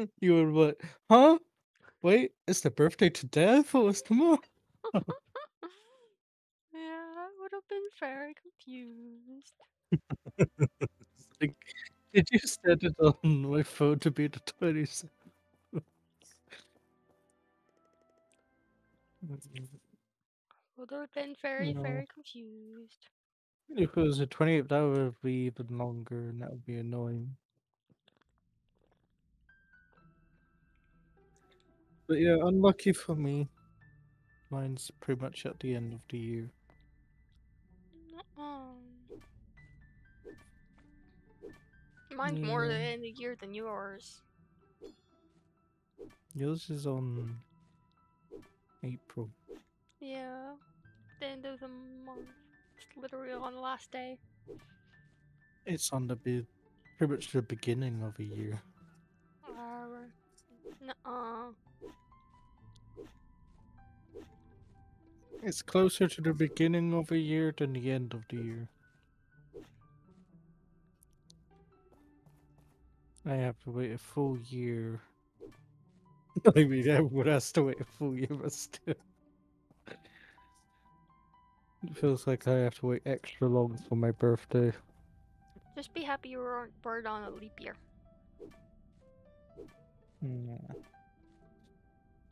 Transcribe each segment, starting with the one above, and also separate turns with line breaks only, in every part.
You would what? Huh? Wait, it's the birthday to death? What was tomorrow?
yeah, I would have been very confused.
like, did you set it on my phone to be the 27th?
Would have been very,
No.
very confused.
If it was the 28th, that would be even longer, and that would be annoying. But yeah, unlucky for me. Mine's pretty much at the end of the year.
Um, mine's more the end of the year than yours.
Yours is on April.
Yeah, the end of the month. It's literally on the last day.
It's on the be- pretty much the beginning of a year.
Uh, nuh-uh.
It's closer to the beginning of a year than the end of the year. I have to wait a full year. I mean, everyone has to wait a full year, but still. It feels like I have to wait extra long for my birthday.
Just be happy you weren't born on a leap year.
Yeah.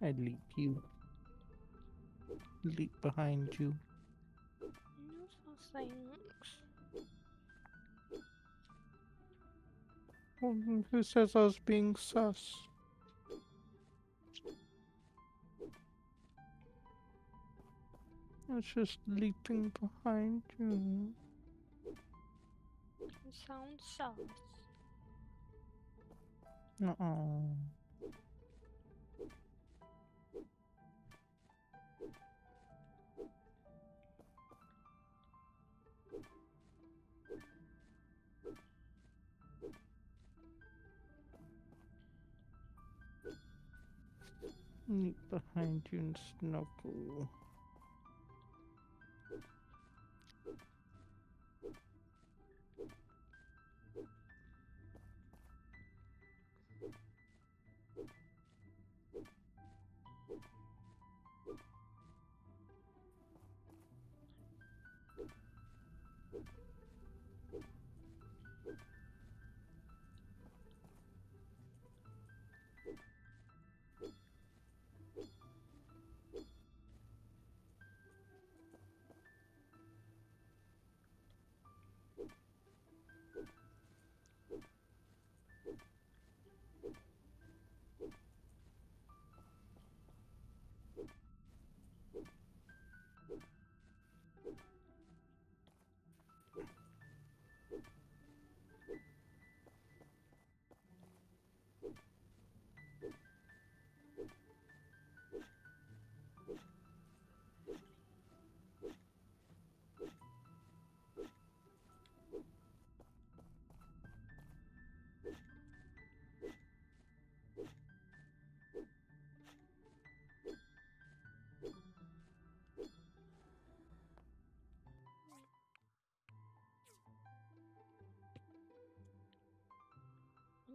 I leap you. Leap behind you.
No such things.
Who says I was being sus? I was just leaping behind you.
You sound sus.
Uh-oh. Leap behind you and snuggle.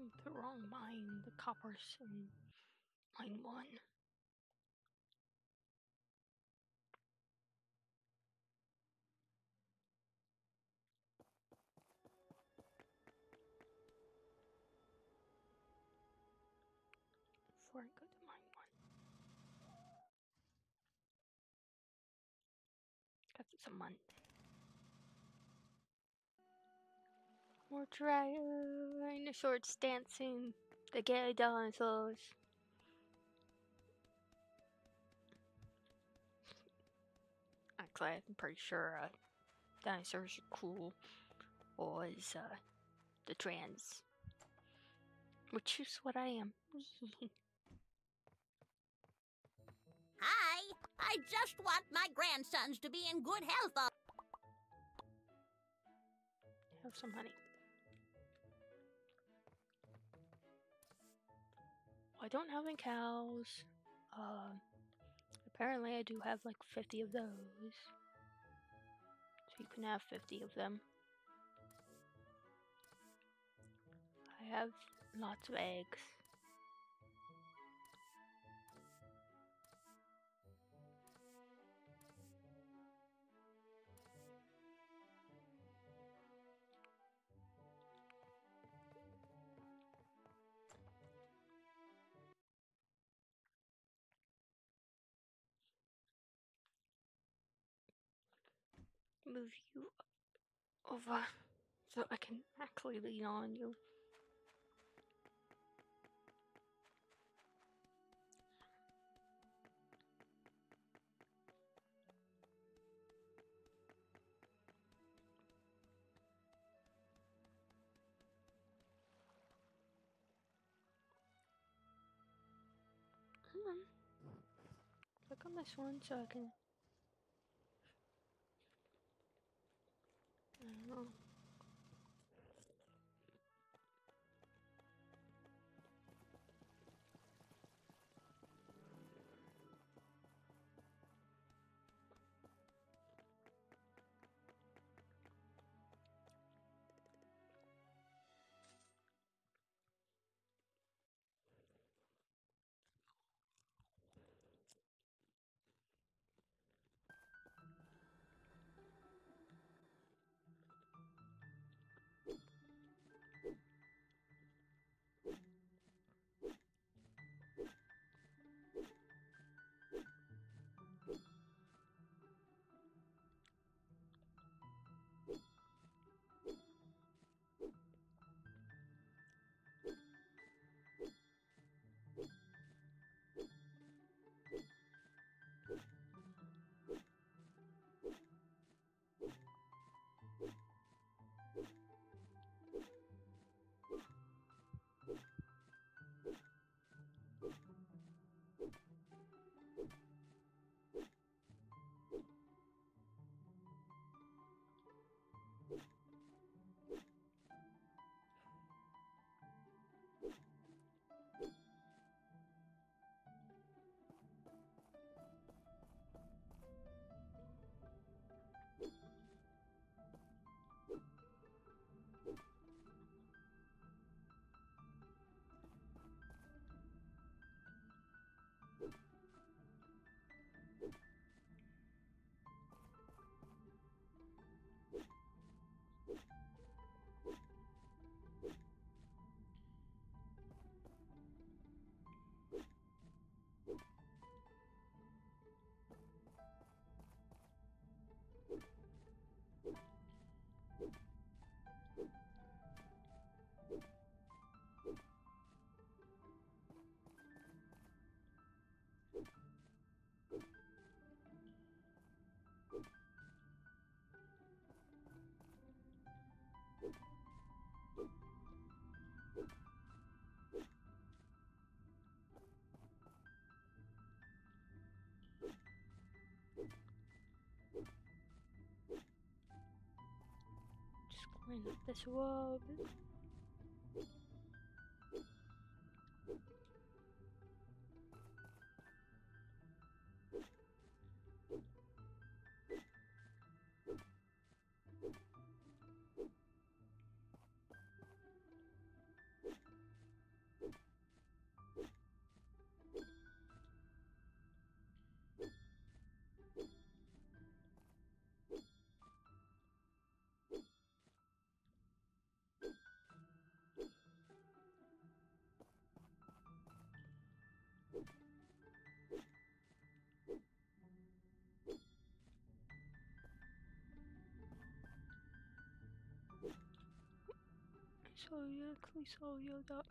The wrong mine. The coppers in mine one. Before I go to mine one. Cause it's a month. More dinosaurs dancing. The gay dinosaurs. Actually, I'm pretty sure uh, dinosaurs are cool. Or is uh, the trans. Which is what I am.
Hi, I just want my grandsons to be in good health.
Have some honey. I don't have any cows. Uh, apparently, I do have like 50 of those. So you can have 50 of them. I have lots of eggs. Move you over so I can actually lean on you. Um, Click on this one so I can. Just climb this wall. So yeah, actually saw you that.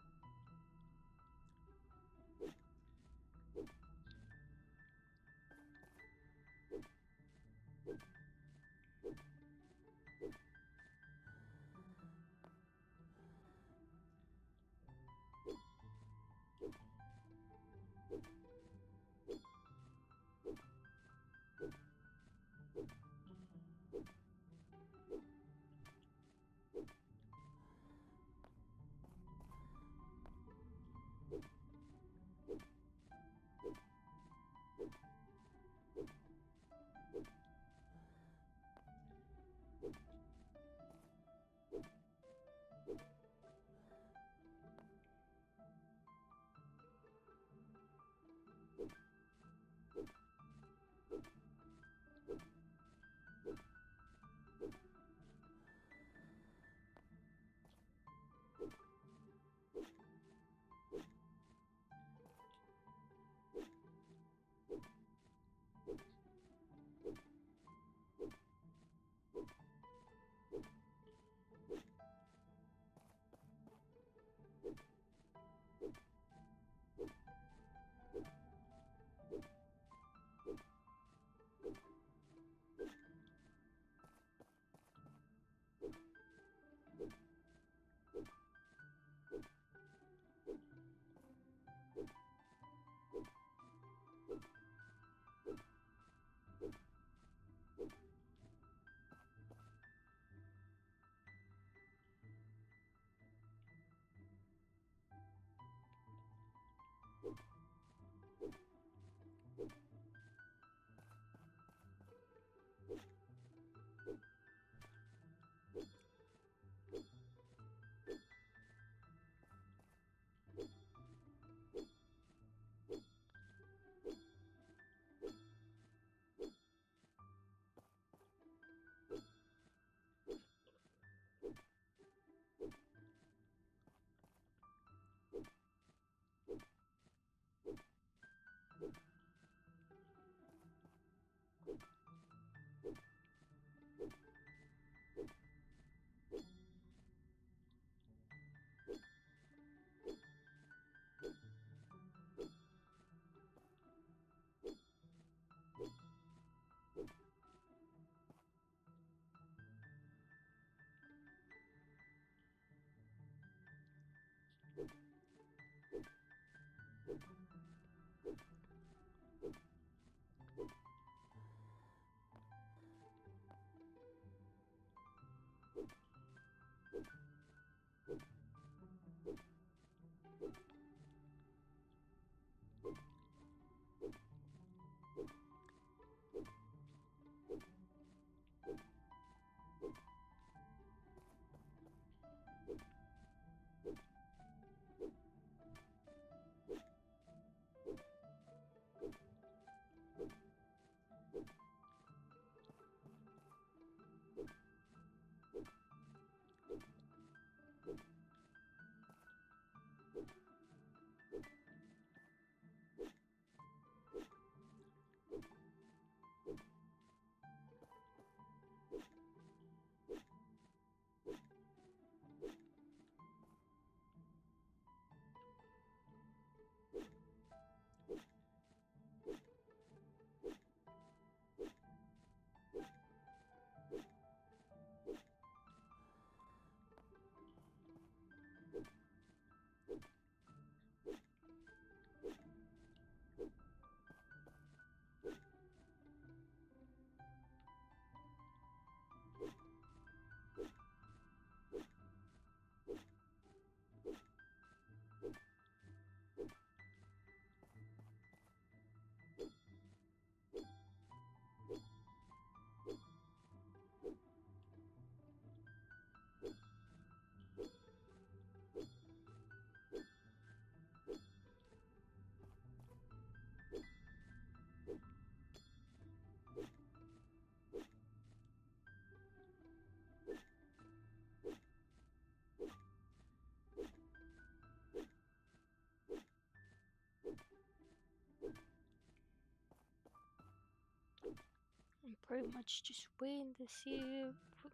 Pretty much just waiting to see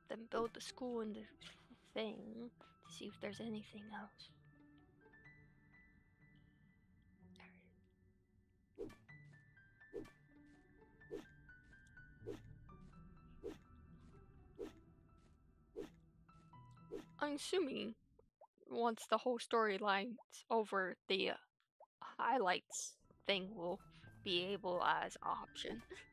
them build the school and the thing to see if there's anything else. I'm assuming once the whole storyline's over, the uh, highlights thing will be able as option.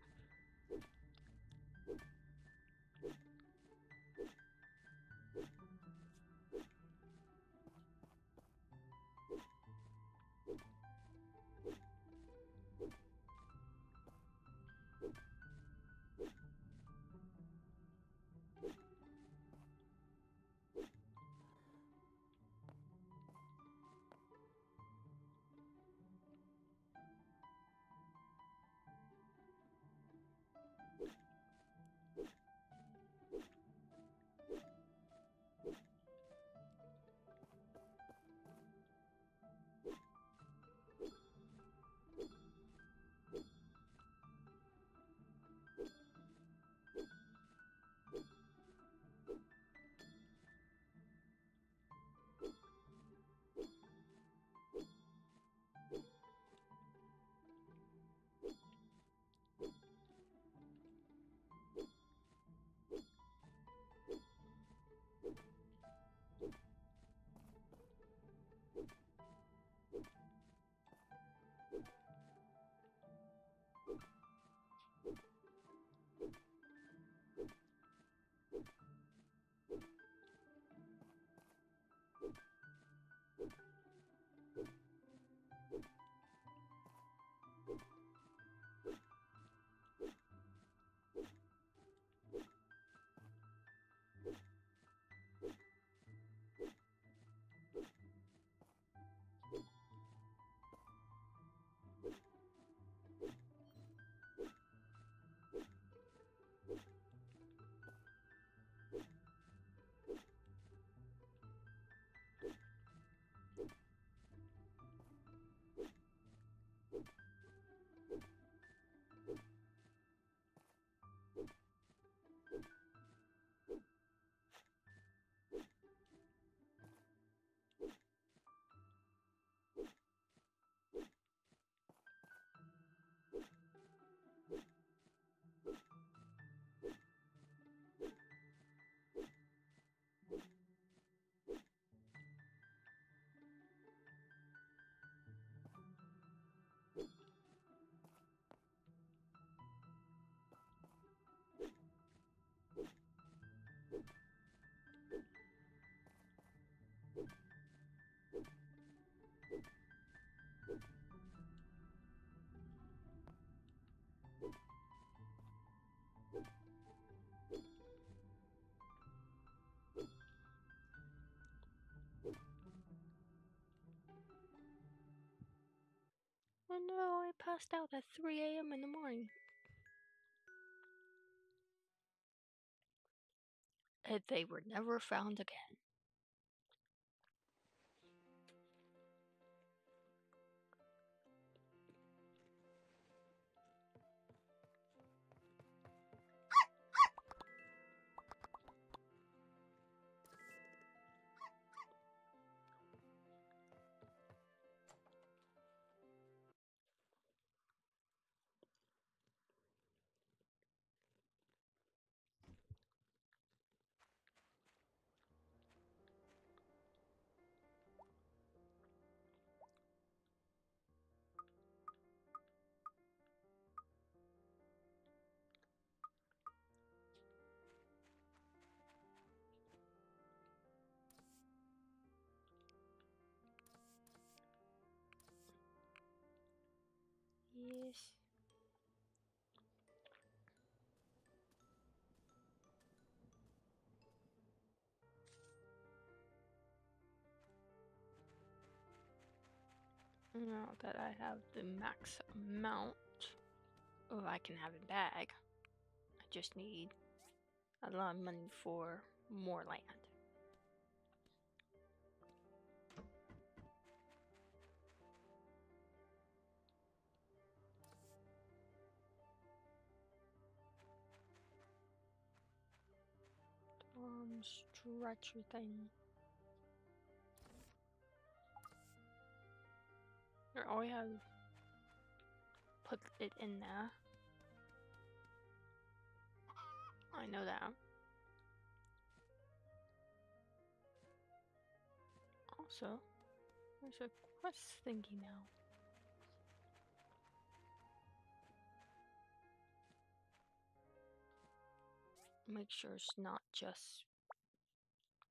passed out at 3 a.m. in the morning. And they were never found again. Yes. Now that I have the max amount, oh, I can have a bag. I just need a lot of money for more land. Some thing. Or we have put it in there. I know that. Also, there's a quest thingy now. Make sure it's not just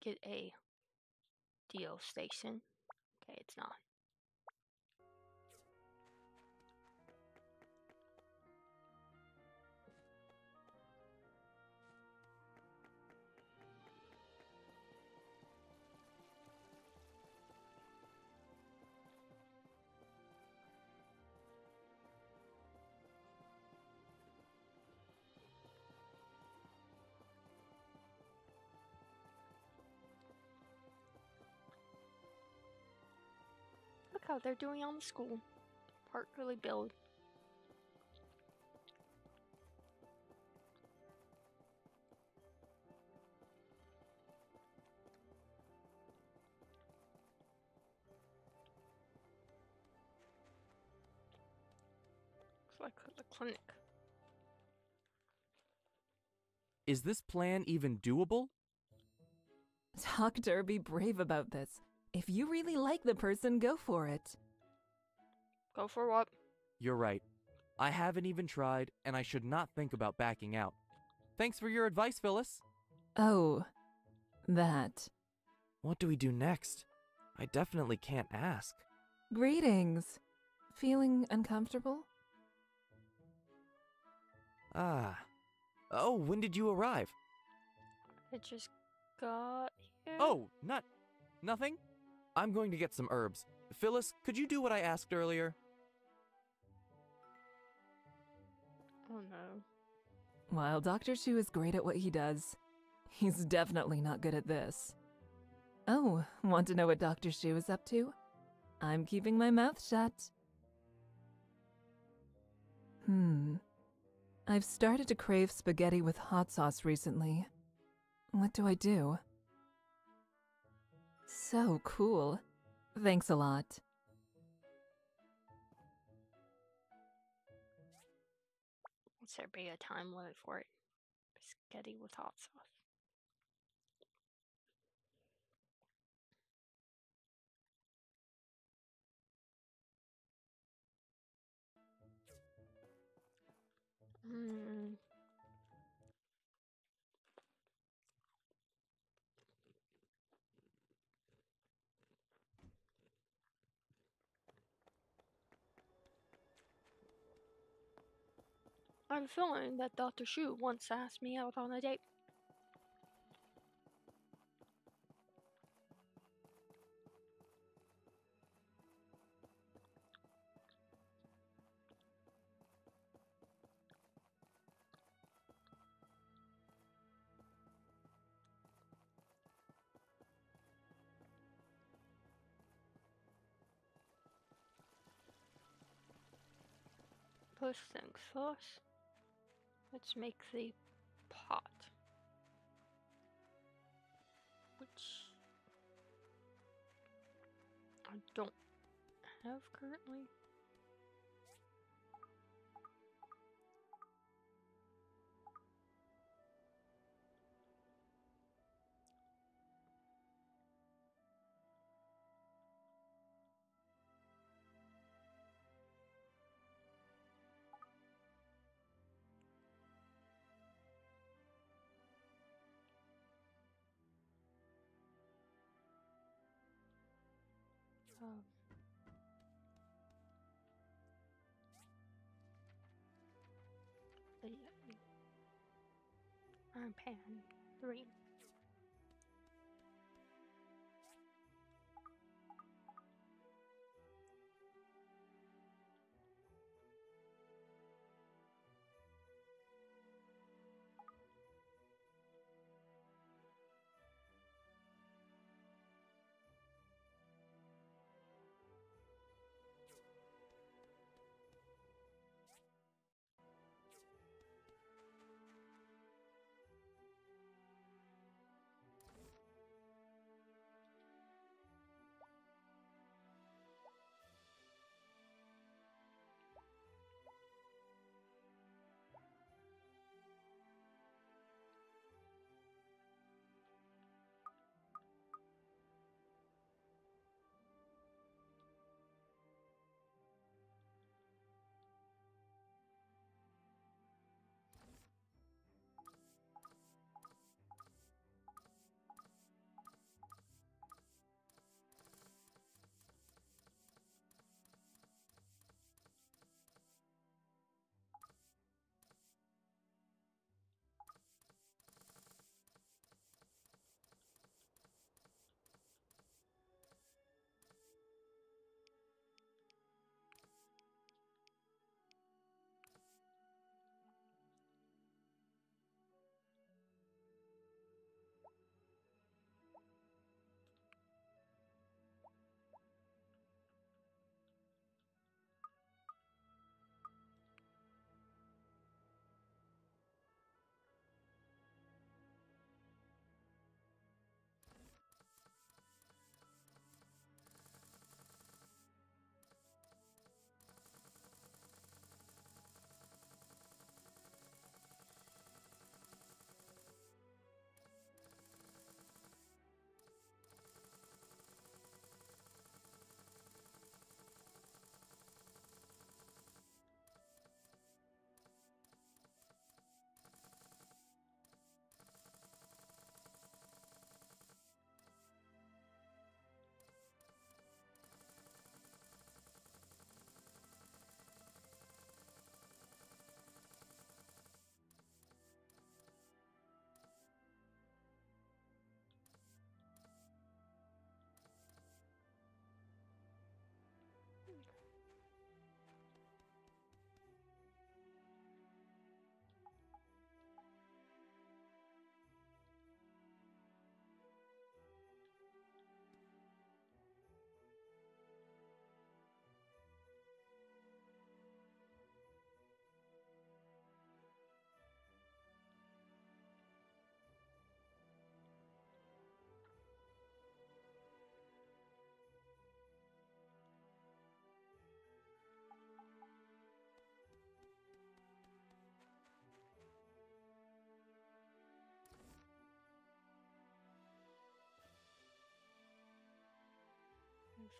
get a deal station. Okay, it's not. Look how they're doing on the school. Park really build. Looks like the clinic.
Is this plan even doable?
Doctor, be brave about this. If you really like the person, go for it.
Go for what?
You're right. I haven't even tried, and I should not think about backing out. Thanks for your advice, Phyllis.
Oh, that.
What do we do next? I definitely can't ask.
Greetings. Feeling uncomfortable?
Ah. Oh, when did you arrive?
I just got here.
Oh, not. nothing? I'm going to get some herbs. Phyllis, could you do what I asked earlier?
Oh no.
While Dr. Xu is great at what he does, he's definitely not good at this. Oh, want to know what Dr. Xu is up to? I'm keeping my mouth shut. Hmm. I've started to crave spaghetti with hot sauce recently. What do I do? So cool. Thanks a lot.
What's there be a time limit for it? Spaghetti with hot sauce. Hmm. I have a feeling that Dr. Xu once asked me out on a date. First things first, let's make the pot. Which I don't have currently. Uh, iron pan three.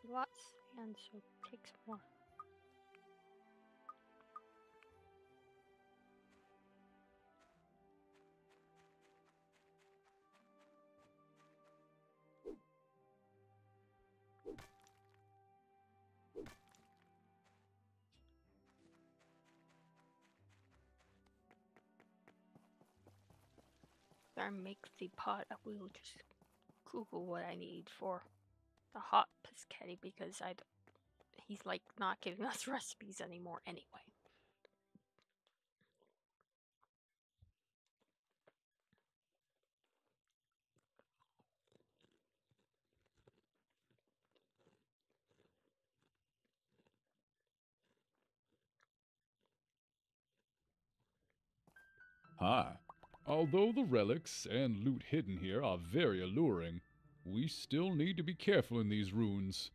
A lot of so it takes more. I make the pot, I will just Google what I need for the hot Piscetti because I he's like not giving us recipes anymore anyway.
Hi. Although the relics and loot hidden here are very alluring, we still need to be careful in these ruins.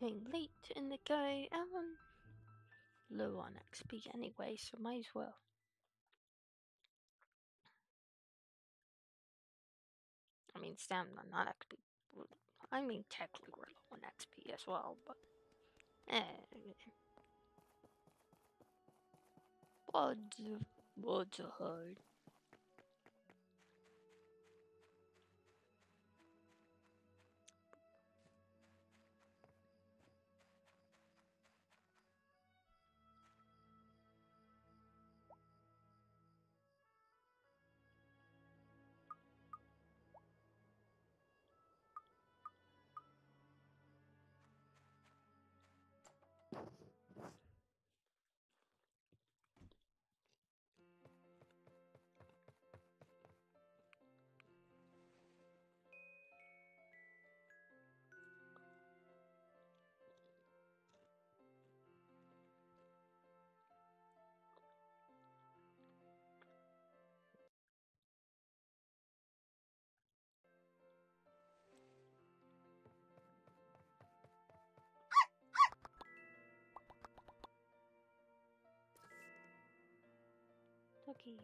Getting late in the and low on XP anyway, so might as well. I mean, stamina, not XP. I mean, technically we're low on XP as well, but eh. What's what's a hard? Okay.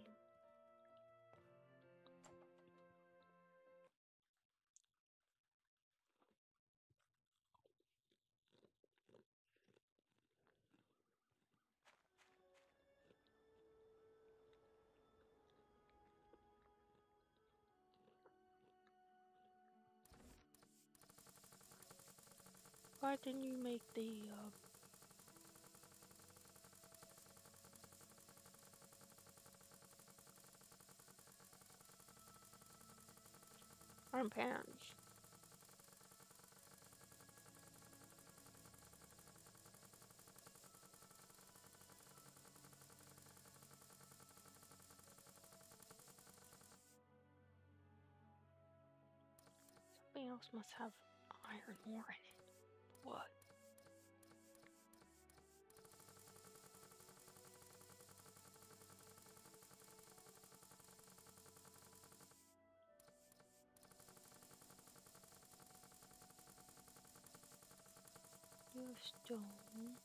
Why didn't you make the uh, arm pants? Something else must have iron ore in it. What? Your stone.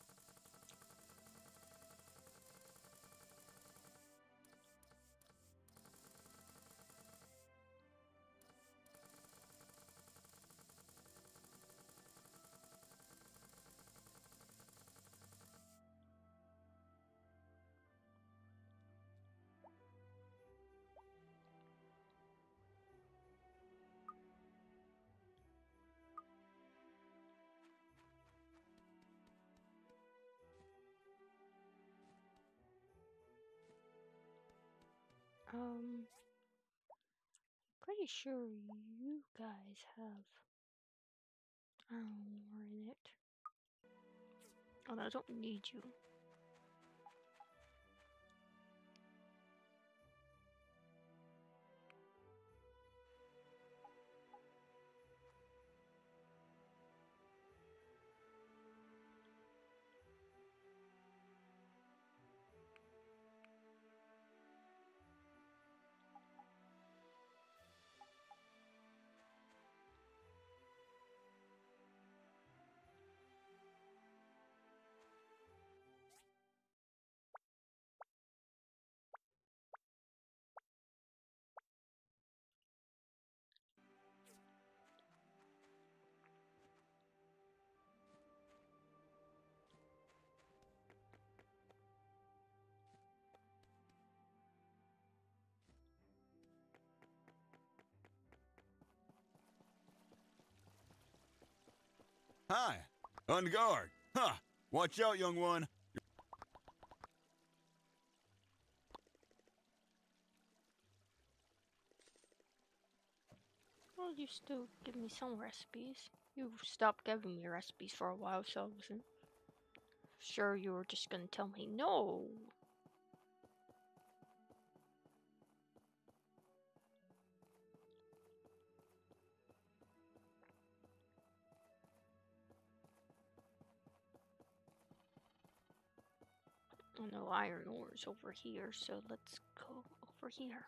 Um, pretty sure you guys have iron ore in it. Oh, I don't need you.
Hi. On guard. Huh. Watch out, young one.
Well, you still give me some recipes. You stopped giving me recipes for a while, so I wasn't sure you were just gonna tell me no. Know iron ore is over here, so let's go over here.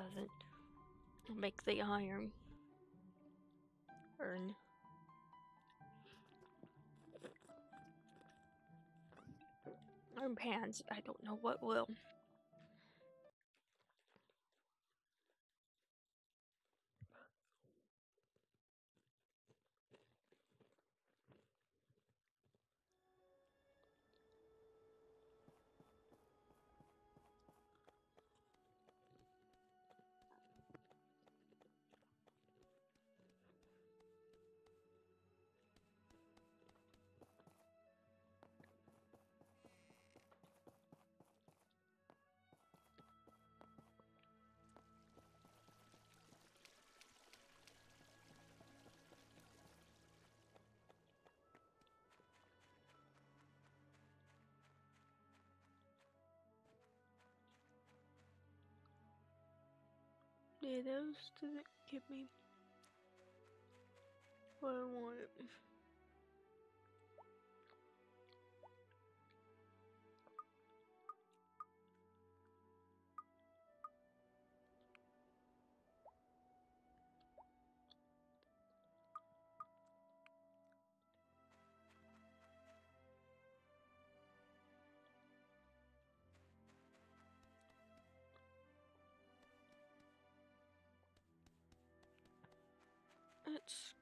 Doesn't make the iron earn. Iron pans, I don't know what will. Yeah, those doesn't give me what I want. Let's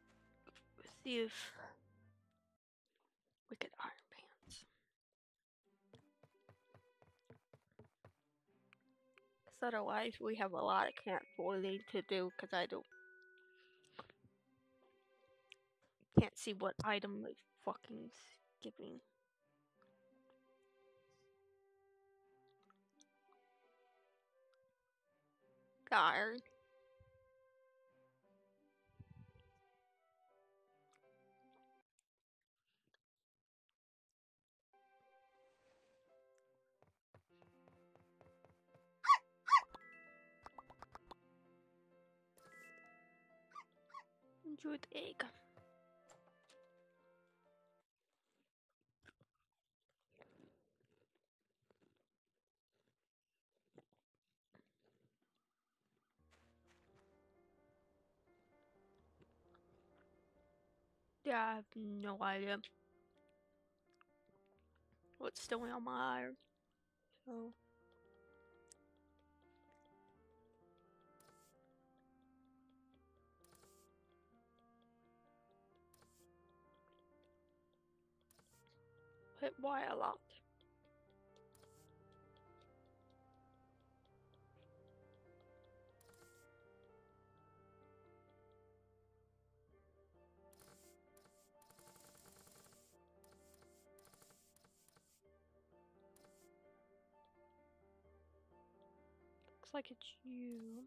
see if we could iron pants. Cause otherwise we have a lot of camp boiling to do because I don't can't see what item is fucking skipping. Iron. The egg. Yeah, I have no idea what's still on my iron. So. Hit a lot. Looks like it's you.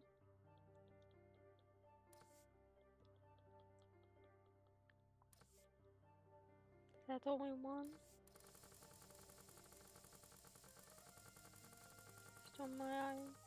That's only one. On my eye.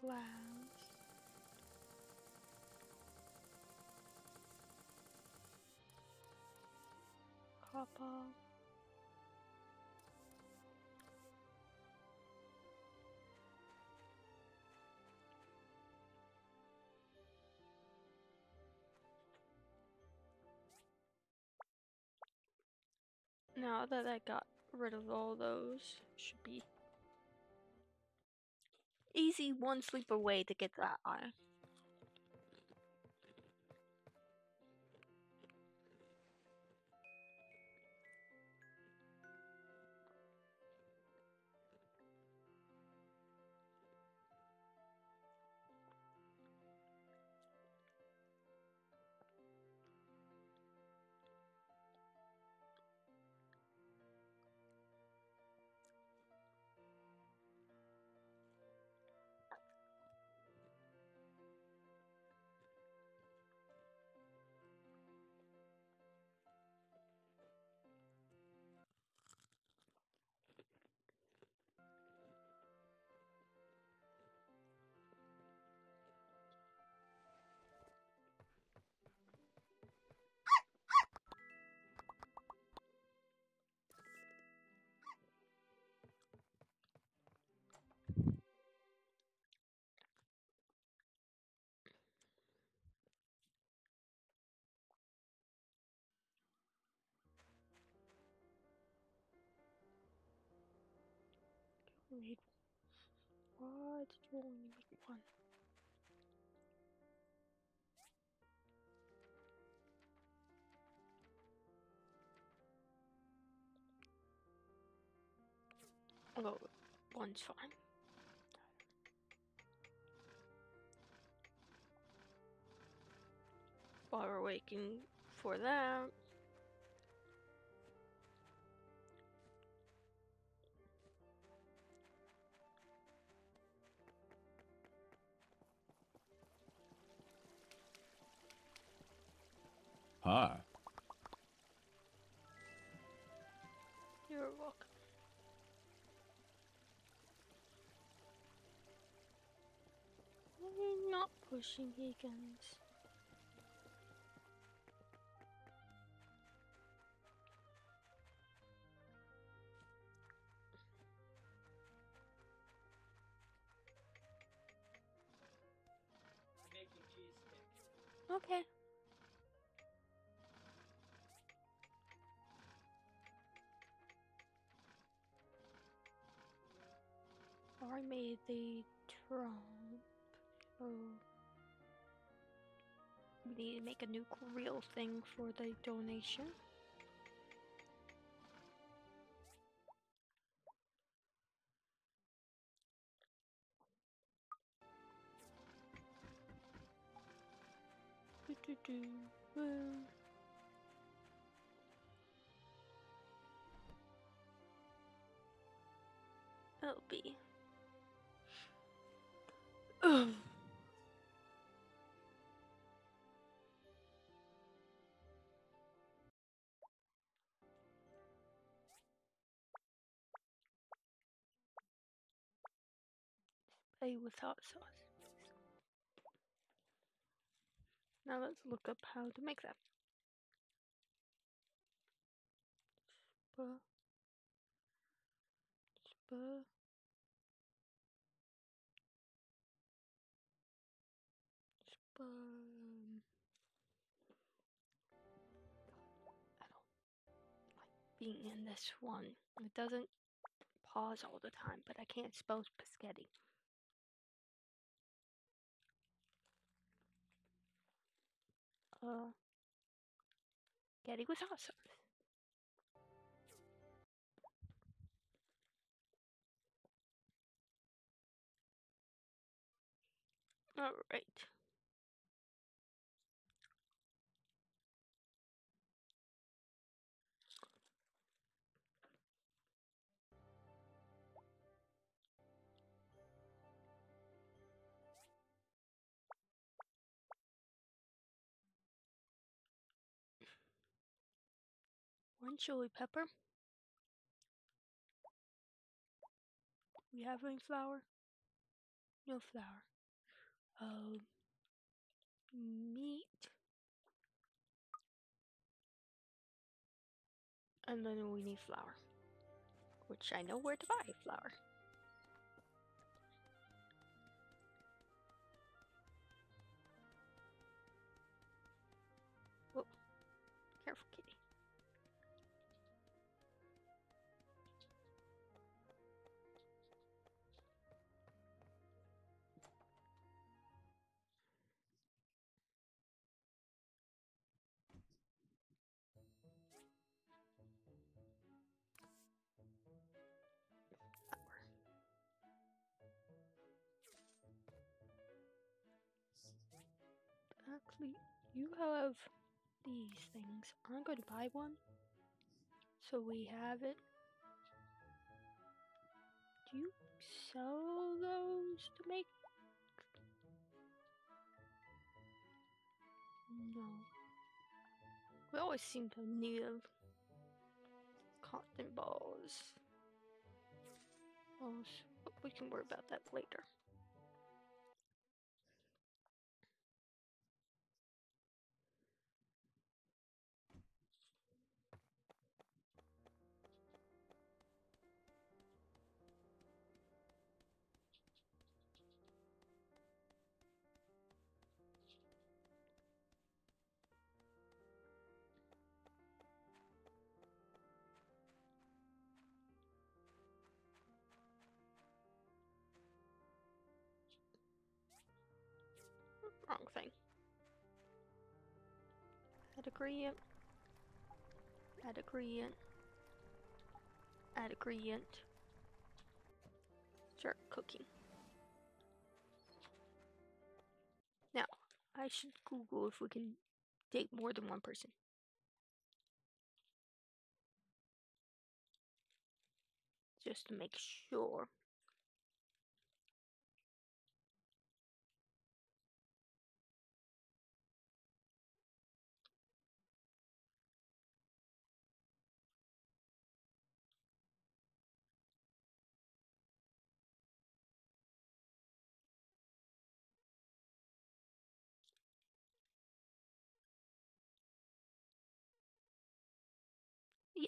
Your. Copper. Now that I got rid of all those, should be easy one sleep away to get that eye. Made Why did you only make one? Oh, one's fine. While we're waiting for that,
Hi.
you're welcome. You're not pushing Higgins. Okay. Made the Trump. Oh. We need to make a new real thing for the donation. Do-do-do. Well. It'll be. Ugh. Spray with hot sauce. Now let's look up how to make that. Spur. Spur. Being in this one. It doesn't pause all the time, but I can't spell spaghetti. Uh, Getty was awesome. All One chili pepper. We have any flour? No flour. Um, meat. And then we need flour. Which I know where to buy flour. You have these things. I'm going to buy one. So we have it. Do you sell those to make? No. We always seem to need cotton balls. Oh, we can worry about that later. Add ingredient. Add ingredient. Start cooking. Now, I should Google if we can date more than one person. Just to make sure.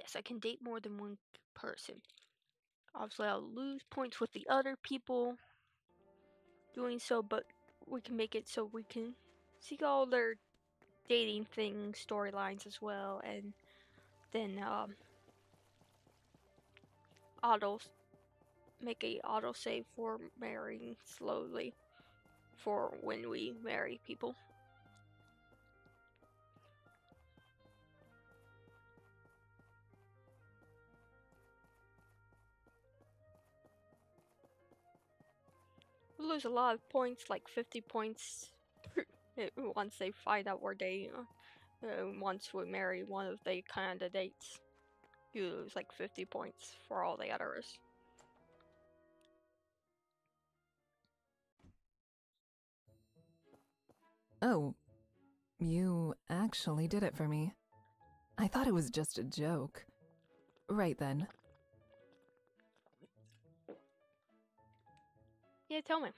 Yes, I can date more than one person. Obviously, I'll lose points with the other people doing so, but we can make it so we can see all their dating thing storylines as well, and then um, auto make a auto save for marrying slowly for when we marry people. Lose a lot of points, like 50 points once they find out where they, dating. Uh, once we marry one of the candidates, you lose like 50 points for all the others.
Oh, you actually did it for me. I thought it was just a joke. Right then.
Yeah, tell me.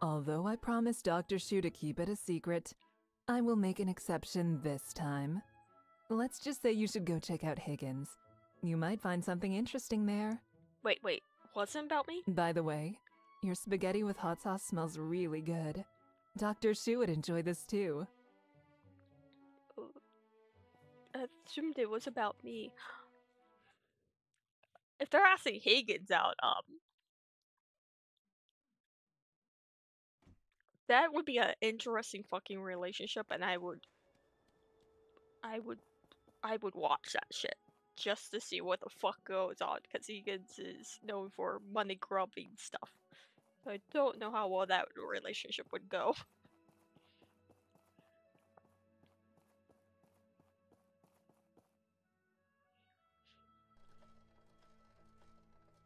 Although I promised Dr. Xu to keep it a secret, I will make an exception this time. Let's just say you should go check out Higgins. You might find something interesting there.
Wait, wait, wasn't about me?
By the way, your spaghetti with hot sauce smells really good. Dr. Xu would enjoy this too.
I assumed it was about me. If they're asking Higgins out, um, that would be an interesting fucking relationship, and I would, I would, I would watch that shit just to see what the fuck goes on, because Higgins is known for money grubbing stuff. I don't know how well that relationship would go.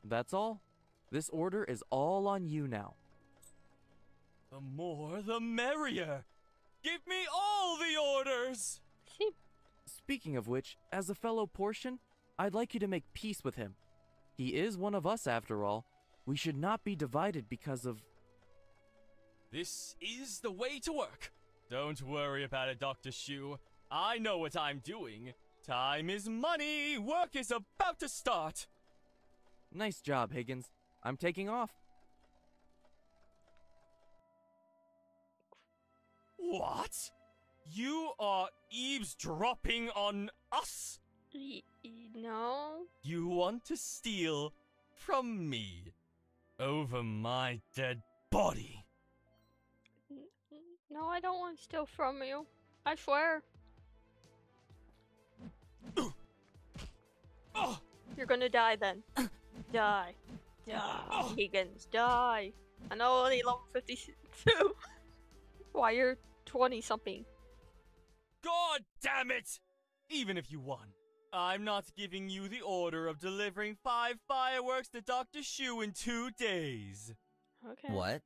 That's all? This order is all on you now.
The more the merrier. Give me all the orders!
Speaking of which, as a fellow Portian, I'd like you to make peace with him. He is one of us after all. We should not be divided because of.
This is the way to work. Don't worry about it, Dr. Xu. I know what I'm doing. Time is money. Work is about to start.
Nice job, Higgins. I'm taking off.
What? You are eavesdropping on us?
y- no.
You want to steal from me over my dead body?
No, I don't want to steal from you. I swear.
Oh,
You're gonna die then. die. Die. Higgins, die. I know only level 52. Why, you're 20 something.
God damn it! Even if you won, I'm not giving you the order of delivering five fireworks to Dr. Xu in two days.
Okay.
What?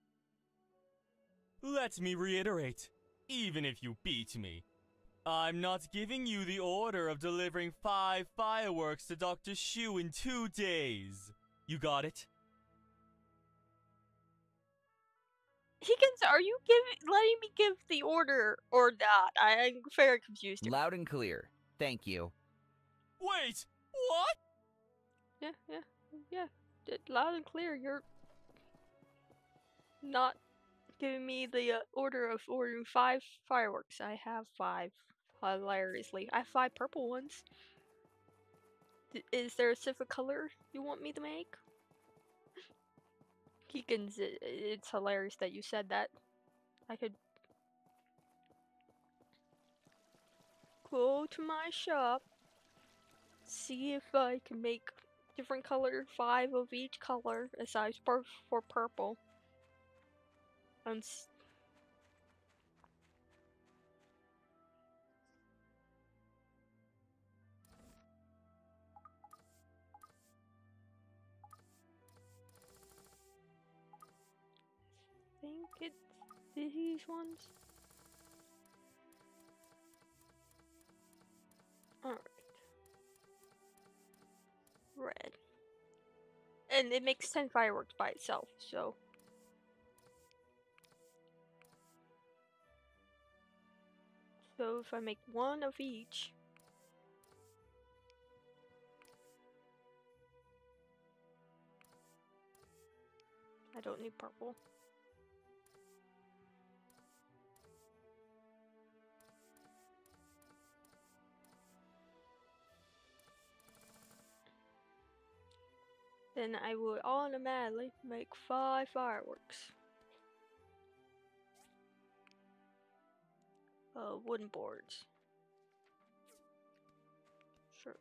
Let me reiterate. Even if you beat me, I'm not giving you the order of delivering five fireworks to Dr. Xu in two days. You got it?
Higgins, are you giving, letting me give the order or not? I, I'm very confused. here.
Loud and clear. Thank you.
Wait! What?
Yeah, yeah, yeah. D- Loud and clear. You're not giving me the uh, order of ordering five fireworks. I have five. Hilariously, I have five purple ones. D- is there a specific color you want me to make? Keegan's. It's hilarious that you said that. I could go to my shop, see if I can make different color, five of each color, aside for, for purple, and these ones. Alright. Red. And it makes 10 fireworks by itself, so. So if I make one of each. I don't need purple. Then I would automatically make five fireworks. Uh, wooden boards. Sure.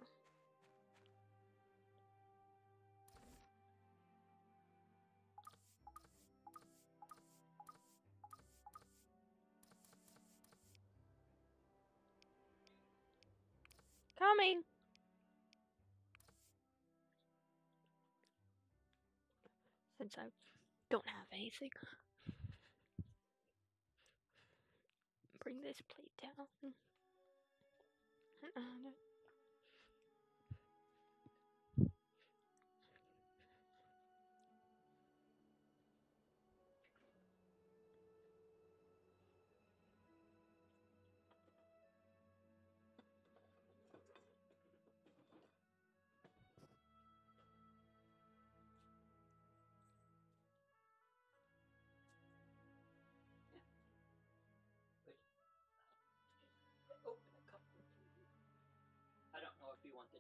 Coming! Since I don't have anything. Bring this plate down.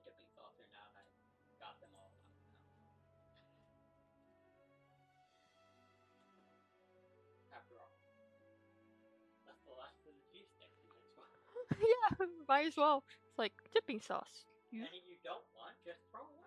know if you want the or not. I got them all out now. After all, that's the last of the cheese sticks. You might as well.
yeah, might as well. It's like dipping sauce. You
Any you don't want, just throw away.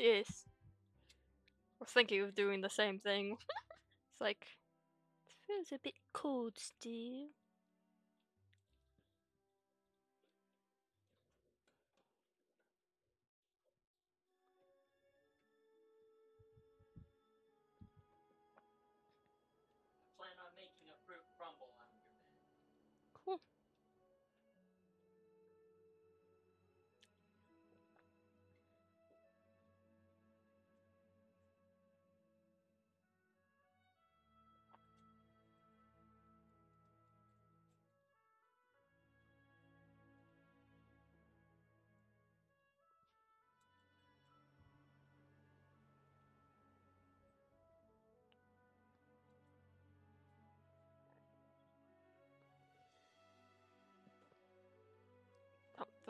Yes. I was thinking of doing the same thing. it's like it feels a bit cold still.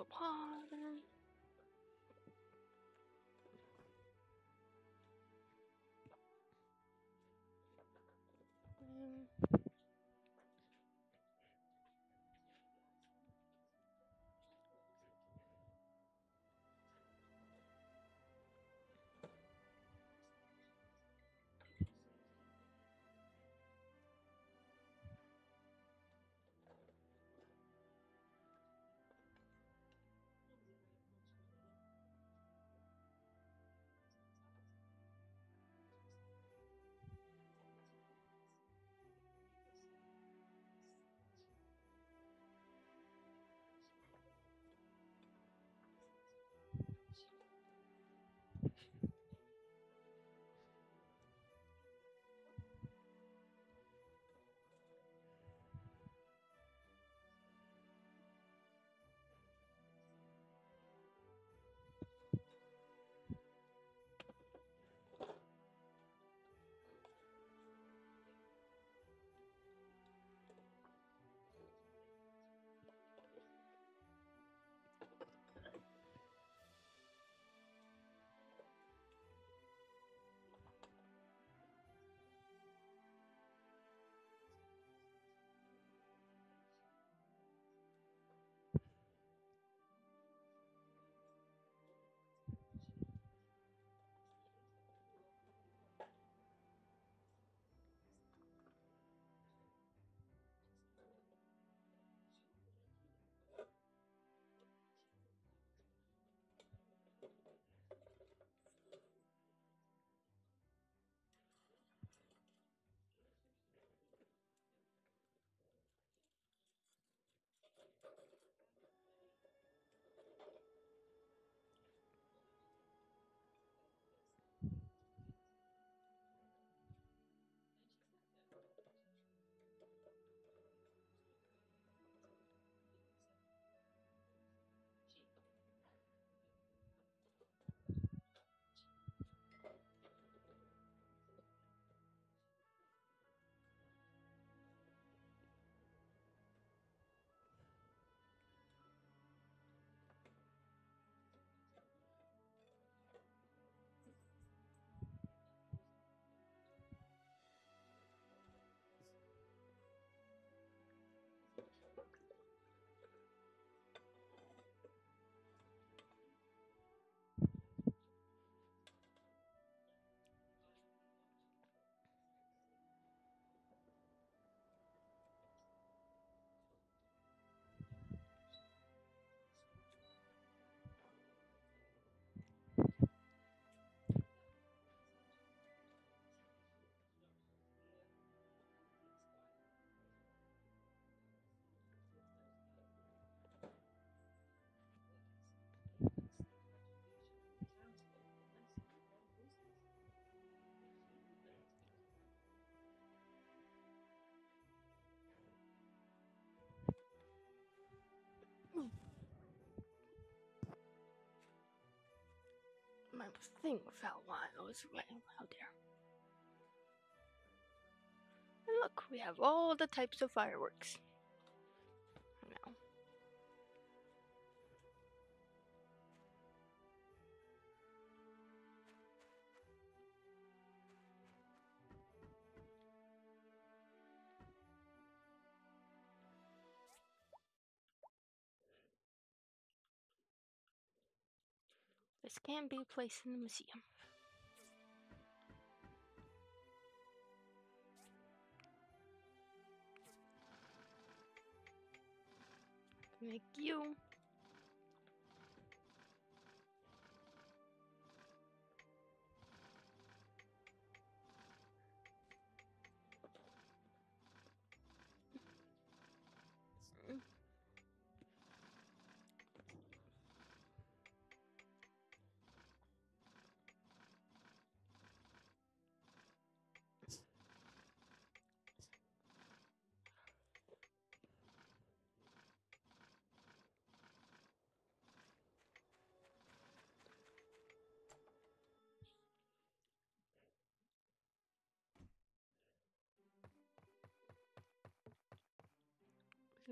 The water. My thing fell while I was running out there. And look, we have all the types of fireworks. This can be placed in the museum. Thank you.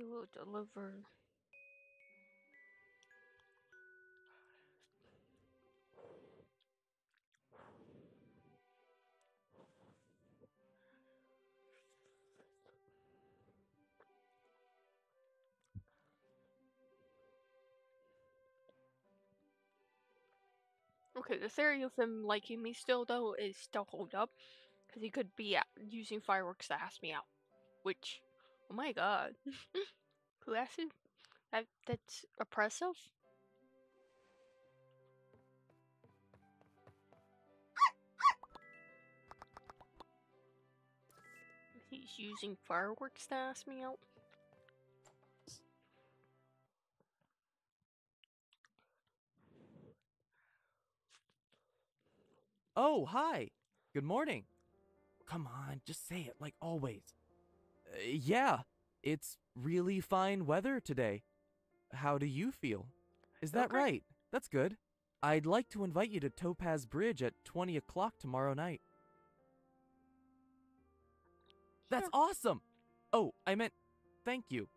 will deliver. Okay, the theory of him liking me still, though, is still hold up. Because he could be uh, using fireworks to ask me out. Which oh my god, who asked? That that's oppressive. He's using fireworks to ask me out.
Oh, hi. Good morning. Come on, just say it like always. Uh, yeah, it's really fine weather today. How do you feel? Is that
Okay.
right? That's good. I'd like to invite you to Topaz Bridge at 20 o'clock tomorrow night. That's awesome! Oh, I meant thank you.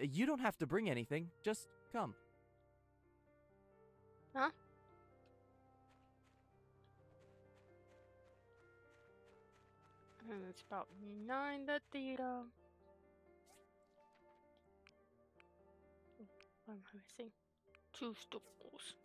You don't have to bring anything, just come.
Huh? And it's about nine that the uh what am I missing? Two stools.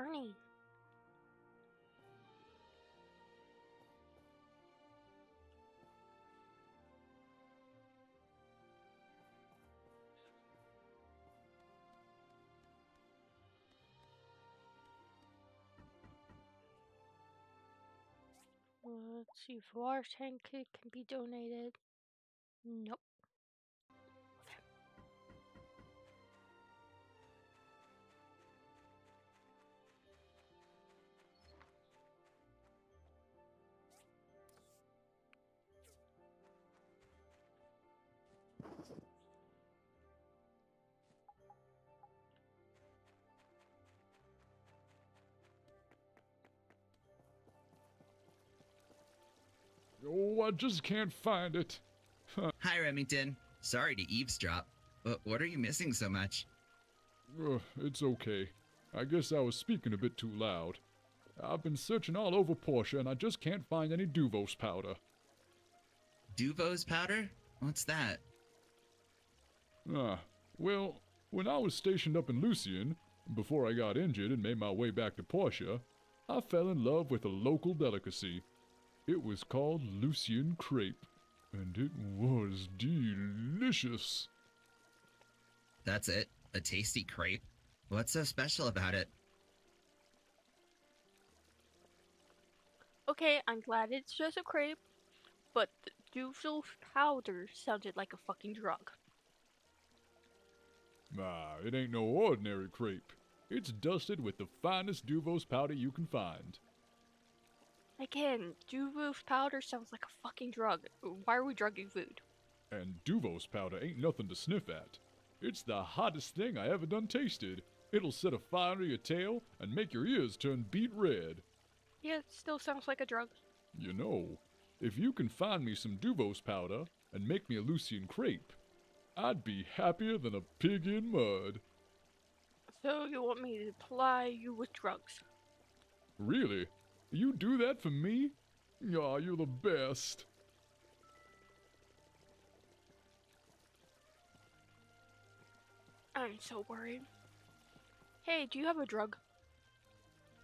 Turning. Let's see if water tank can be donated. Nope.
Oh, I just can't find it.
Hi, Remington. Sorry to eavesdrop, but what are you missing so much?
Ugh, it's okay. I guess I was speaking a bit too loud. I've been searching all over Portia and I just can't find any Duvos powder.
Duvos powder? What's that?
Ah, well, when I was stationed up in Lucian, before I got injured and made my way back to Portia, I fell in love with a local delicacy. It was called Lucian crepe, and it was delicious.
That's it? A tasty crepe? What's so special about it?
Okay, I'm glad it's just a crepe, but the Duvos powder sounded like a fucking drug.
Ah, it ain't no ordinary crepe. It's dusted with the finest Duvos powder you can find.
Again, Duvos powder sounds like a fucking drug. Why are we drugging food?
And Duvos powder ain't nothing to sniff at. It's the hottest thing I ever done tasted. It'll set a fire to your tail and make your ears turn beet red.
Yeah, it still sounds like a drug.
You know, if you can find me some Duvos powder and make me a Lucian crepe, I'd be happier than a pig in mud.
So you want me to ply you with drugs?
Really? You do that for me? Aw, you're the best.
I'm so worried. Hey, do you have a drug?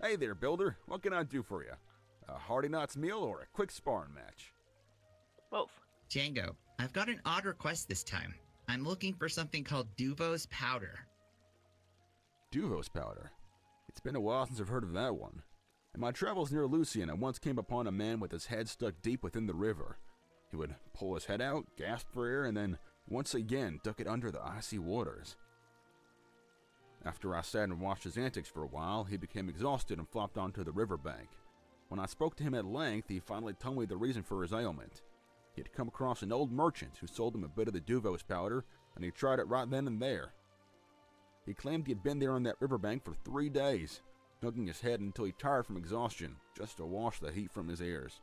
Hey there, Builder. What can I do for you? A Hardy Knots meal or a quick sparring match?
Both.
Django, I've got an odd request this time. I'm looking for something called Duvos powder.
Duvos powder. It's been a while since I've heard of that one. In my travels near Lucian, I once came upon a man with his head stuck deep within the river. He would pull his head out, gasp for air, and then once again duck it under the icy waters. After I sat and watched his antics for a while, he became exhausted and flopped onto the riverbank. When I spoke to him at length, he finally told me the reason for his ailment. He had come across an old merchant who sold him a bit of the Duvos powder, and he tried it right then and there. He claimed he had been there on that riverbank for three days, hugging his head until he tired from exhaustion, just to wash the heat from his ears.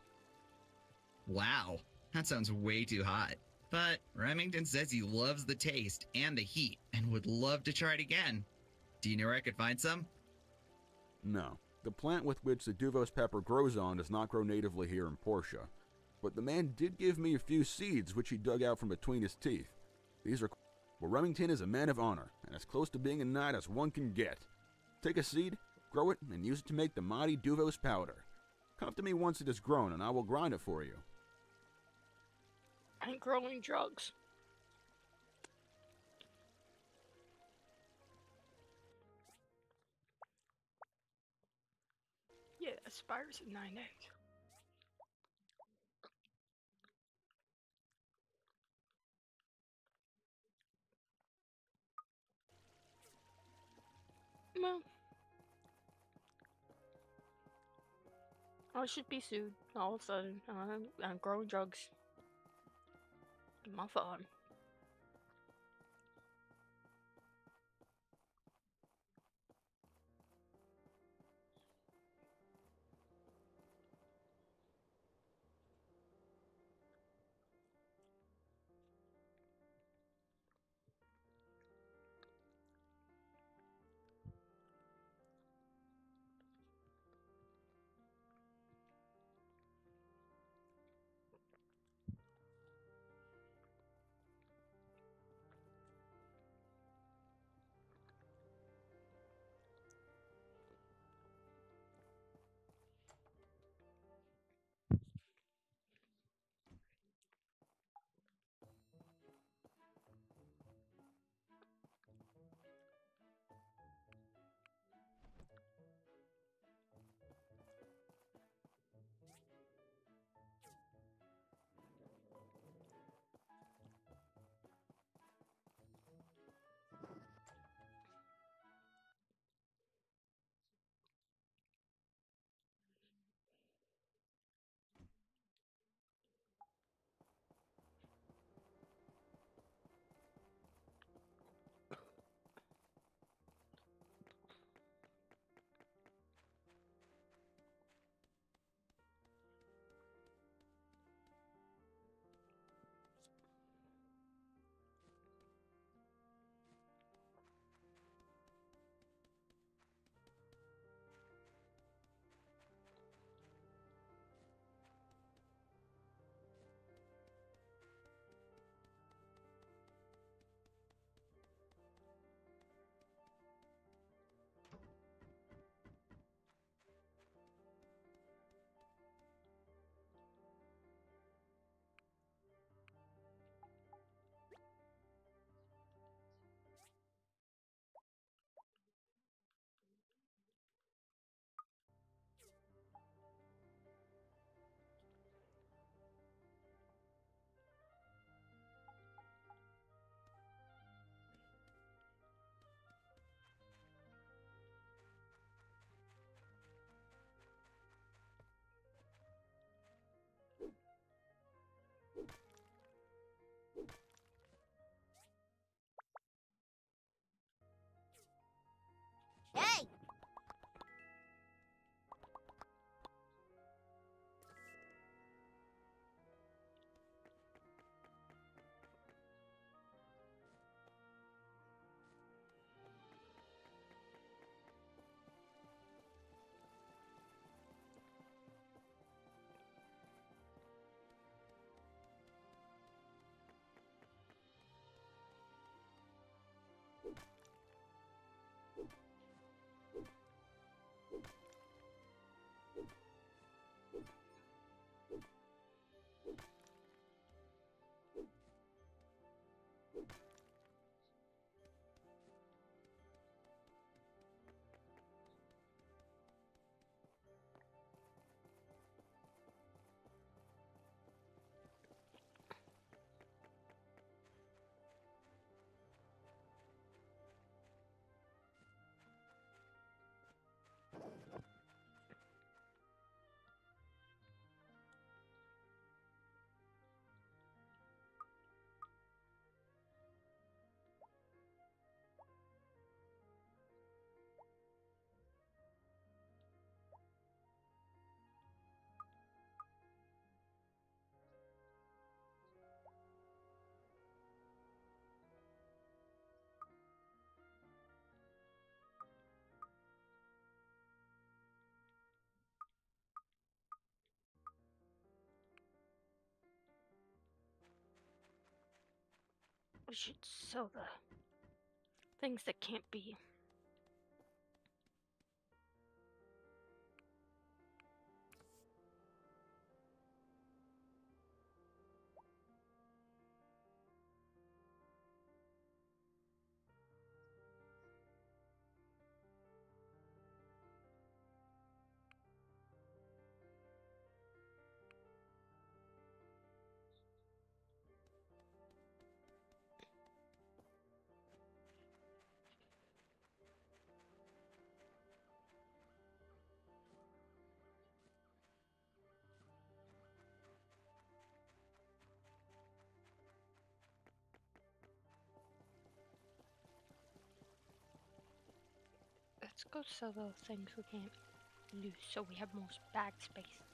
Wow, that sounds way too hot. But Remington says he loves the taste and the heat and would love to try it again. Do you know where I could find some?
No, the plant with which the Duvos pepper grows on does not grow natively here in Portia. But the man did give me a few seeds which he dug out from between his teeth. These are. Well, Remington is a man of honor, and as close to being a knight as one can get. Take a seed, grow it, and use it to make the mighty Duvos powder. Come to me once it is grown, and I will grind it for you.
And growing drugs. Yeah, Aspires at 9 8. Well, Oh, I should be sued all of a sudden. I'm, I'm growing drugs. My farm. We should sell the things that can't be. Let's go sell the things we can't lose so we have more bag space.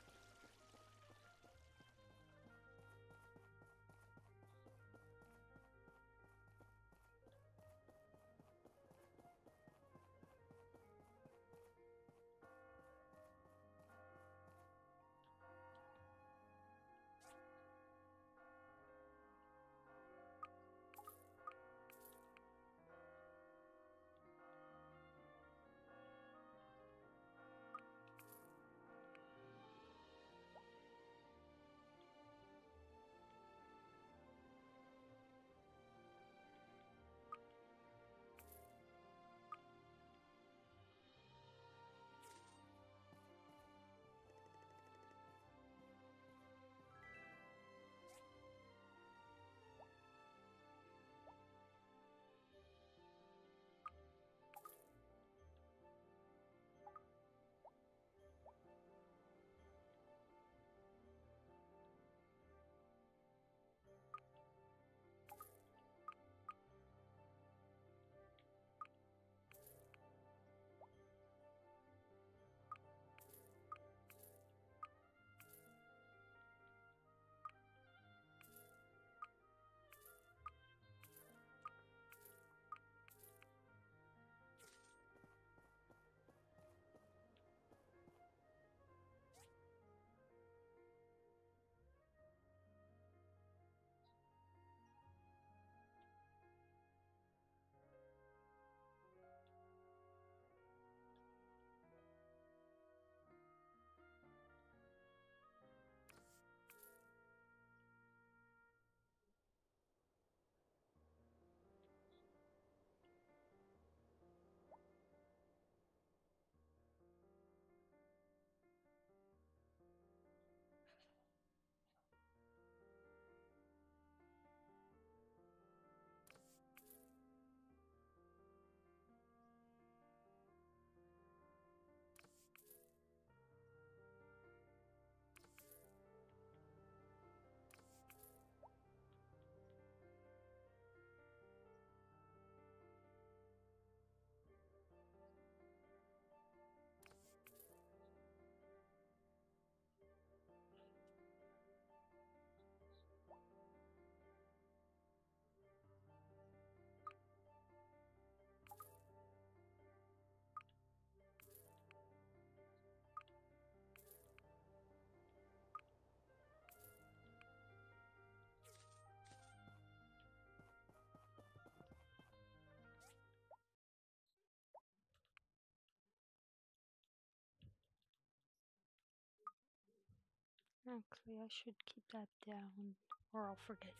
Actually, I should keep that down or I'll forget.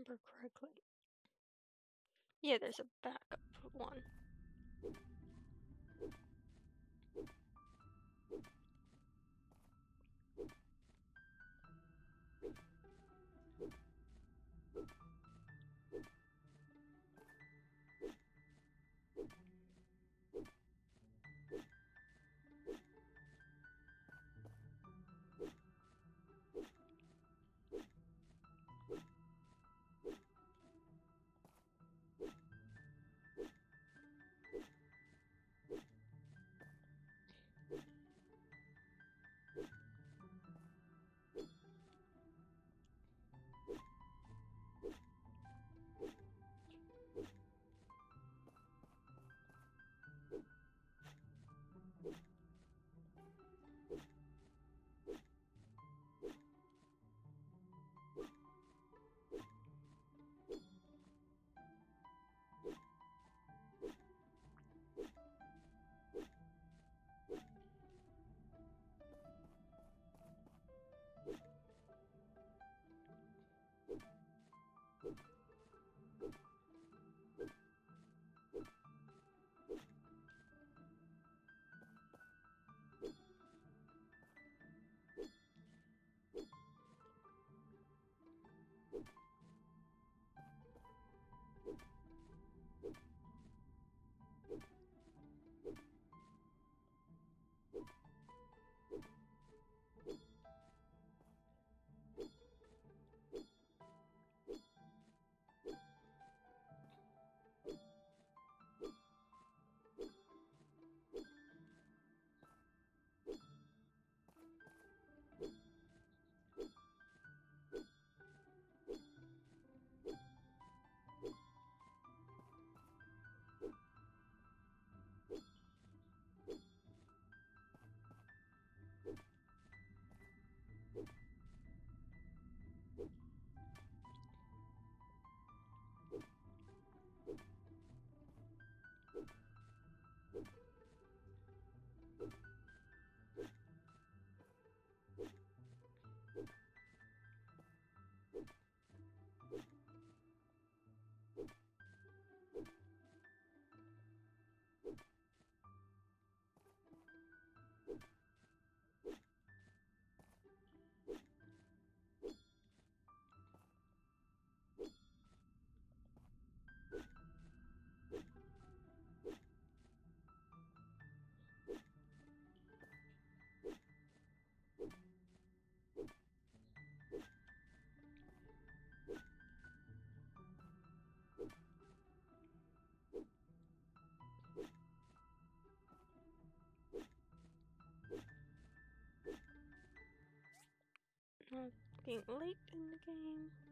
Remember correctly. Yeah, there's a backup one. Uh, getting late in the game.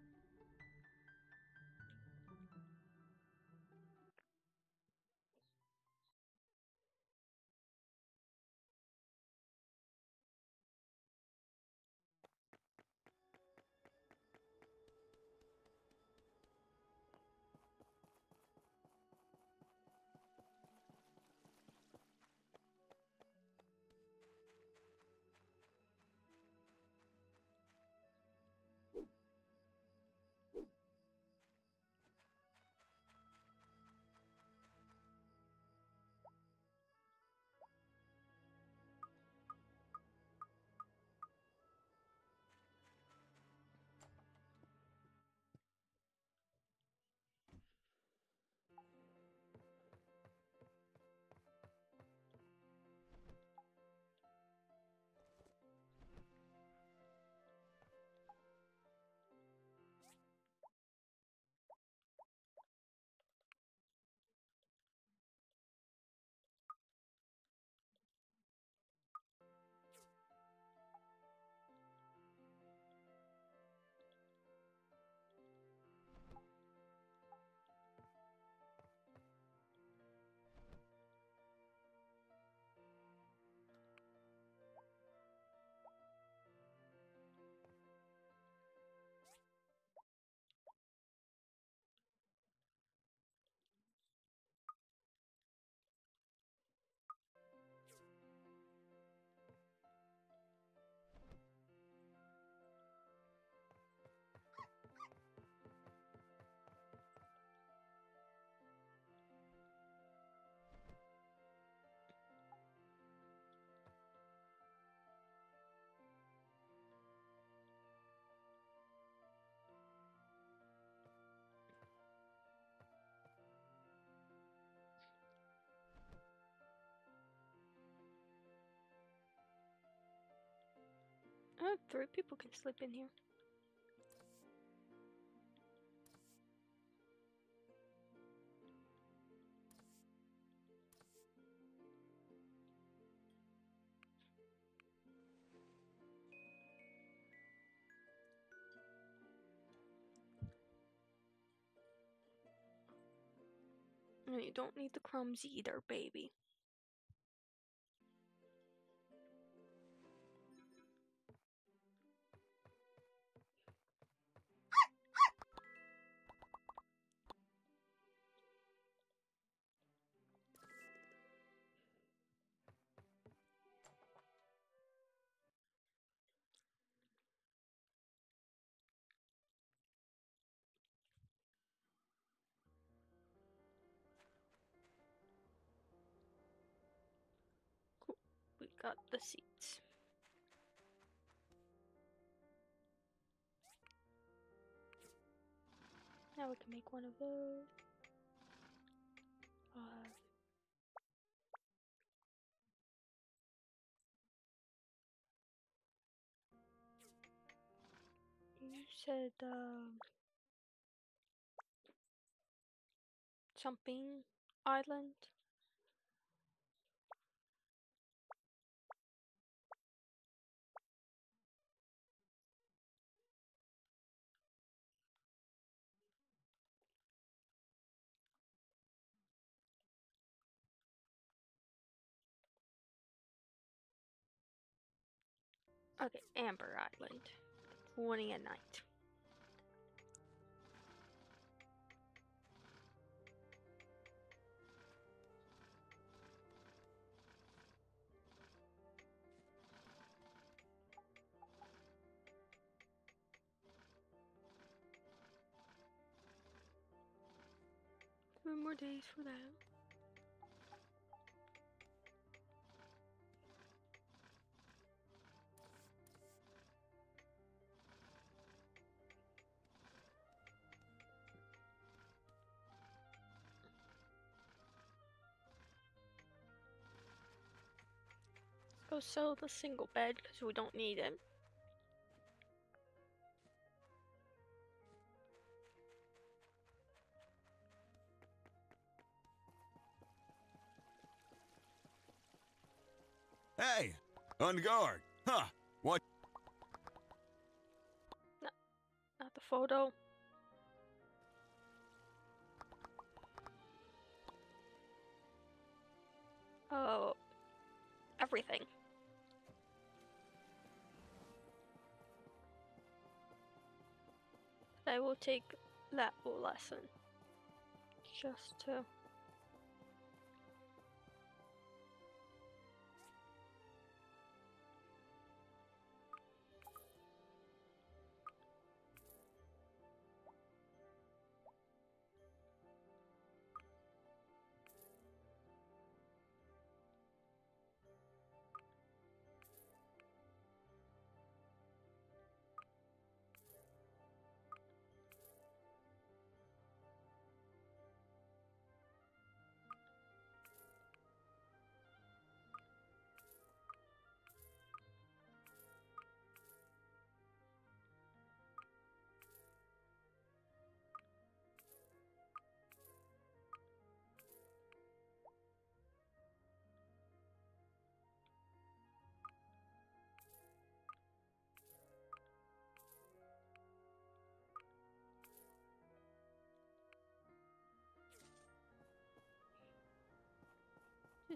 Three people can sleep in here. You don't need the crumbs either, baby. Got the seats. Now we can make one of those. Uh, you said um, jumping island. Okay, Amber Island. 20 a night. Two more days for that. Sell the single bed because we don't need it.
Hey! On guard! Huh! What?
Not the photo. Oh, everything. I will take that lesson. Just to.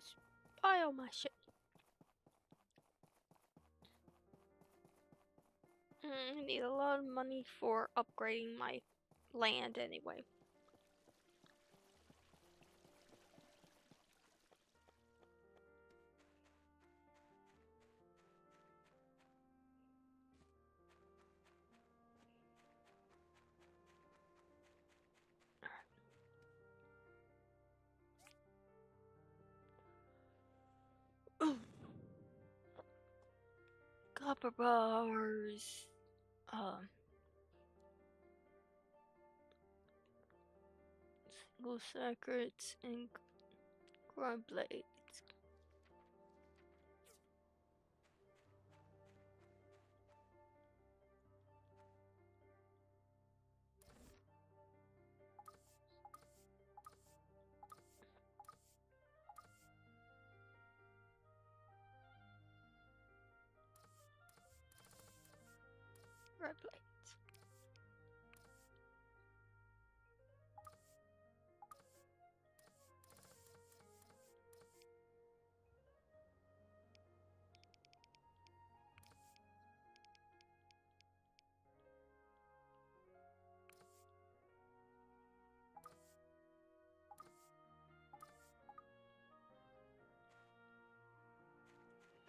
Just pile my shit. Mm, I need a lot of money for upgrading my land anyway. Bars. Um. Single circuits and ground blades.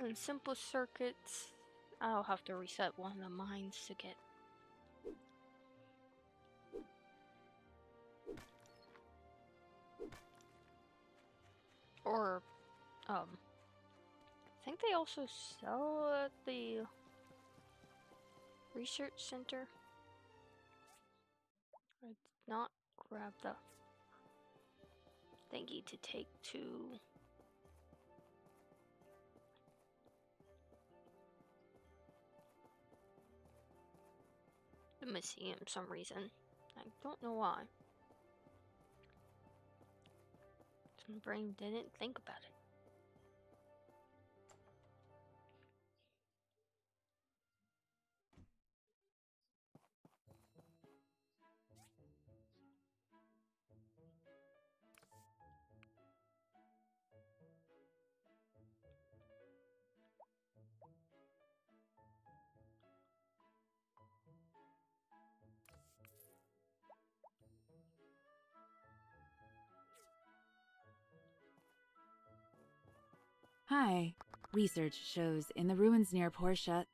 And simple circuits, I'll have to reset one of the mines to get. Or, um, I think they also sell at the research center. I did not grab the thingy to take to the museum some reason. I don't know why. My brain didn't think about it.
Hi. Research shows in the ruins near Portia.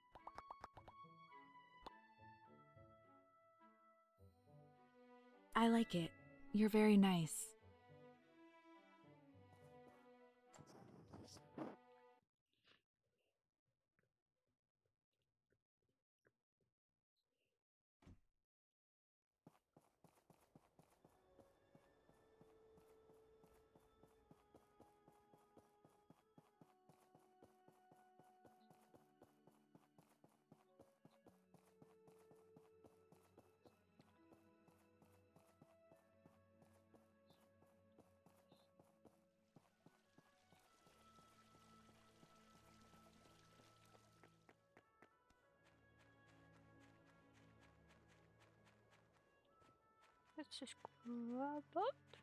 I like it. You're very nice. Let's just grab up.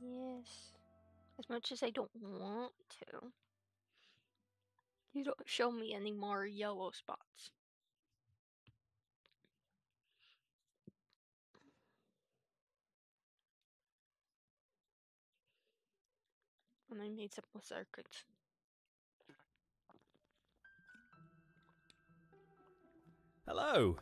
Yes. As much as I don't want to. You don't show me any more yellow spots. And I made simple circuits.
Hello.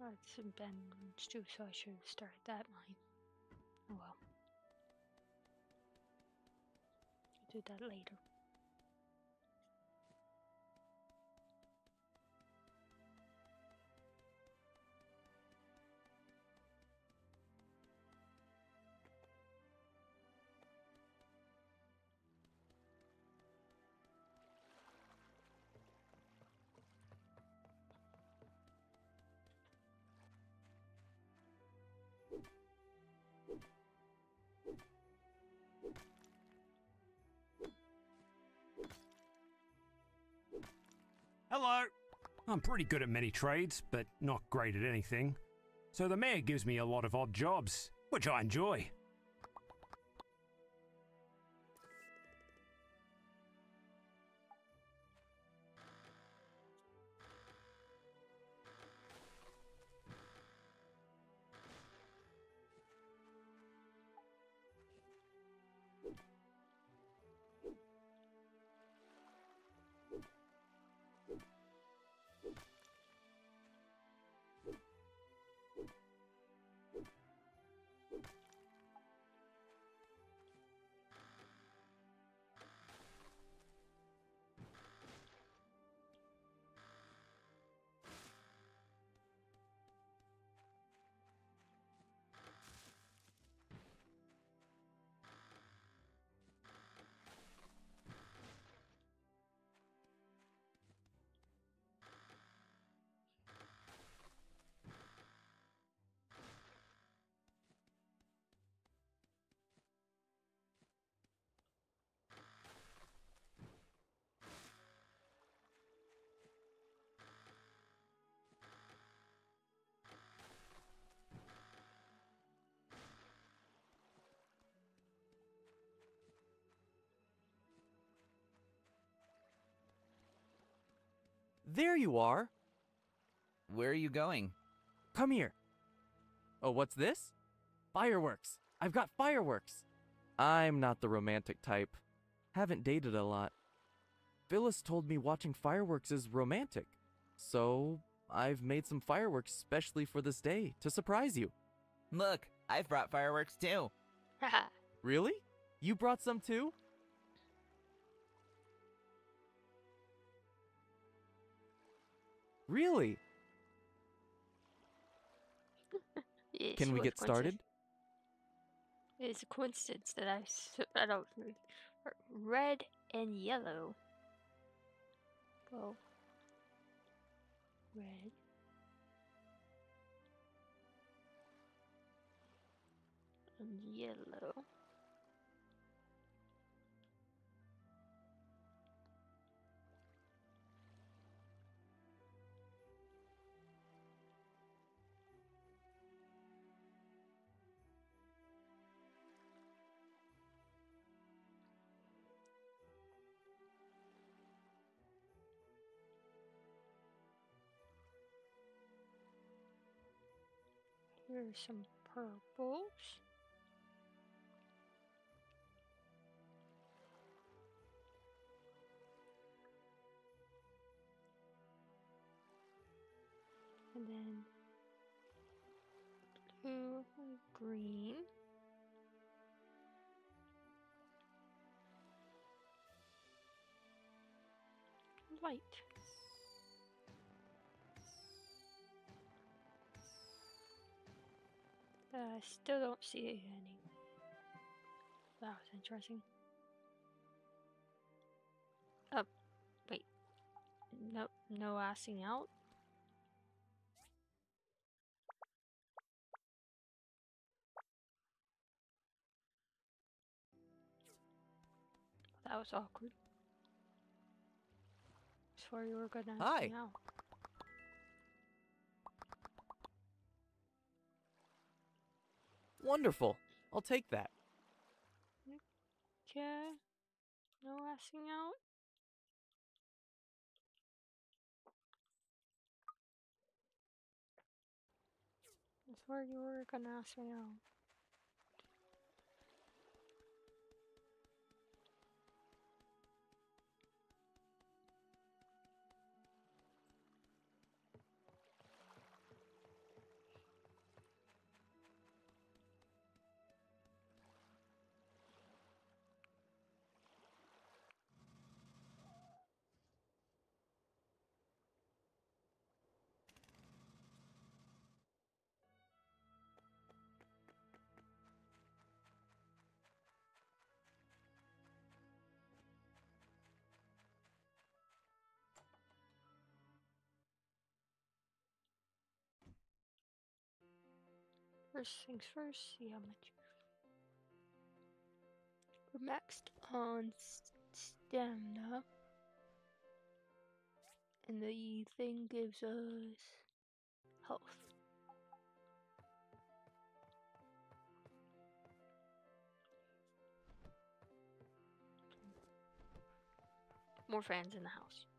Well, it's Ben's too, so I should have started that mine. Oh well. I'll do that later.
Hello. I'm pretty good at many trades, but not great at anything. So the mayor gives me a lot of odd jobs, which I enjoy.
There you are.
Where are you going?
Come here. Oh, what's this? Fireworks. I've got fireworks. I'm not the romantic type. Haven't dated a lot. Phyllis told me watching fireworks is romantic. So, I've made some fireworks specially for this day to surprise you.
Look, I've brought fireworks too.
Really? You brought some too? Really? Can we get started?
It's a coincidence that I, s- I don't r- red and yellow. Well, red. And yellow. Here's some purples. And then blue and green. Light. I still don't see any. That was interesting. Oh, wait. No, no assing out. That was awkward. Swore you were gonna
Hi. Wonderful. I'll take that.
Okay. No asking out. I swear you were gonna ask me out. First things first, see how much. We're maxed on stamina. And the thing gives us health. More fans in the house.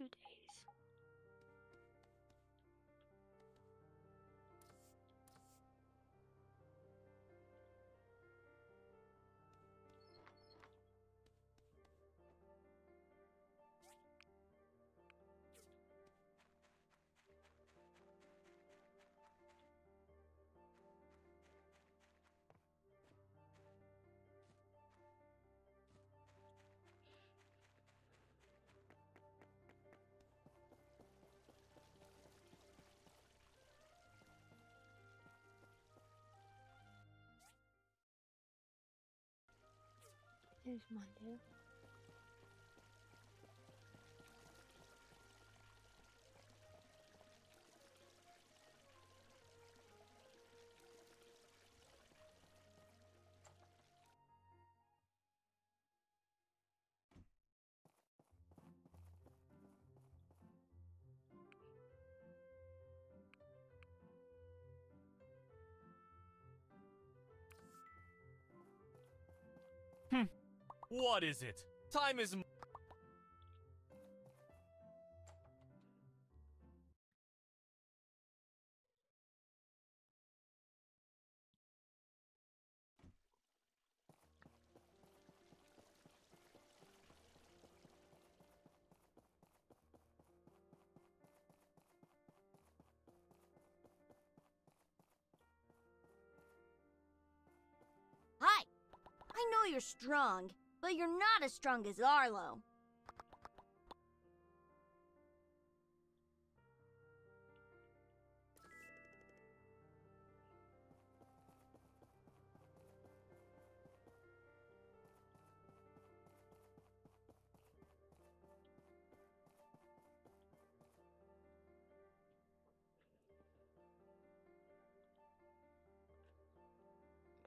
Two days. Is Monday.
What is it? Time is.
Hi! I know you're strong, but you're not as strong as Arlo.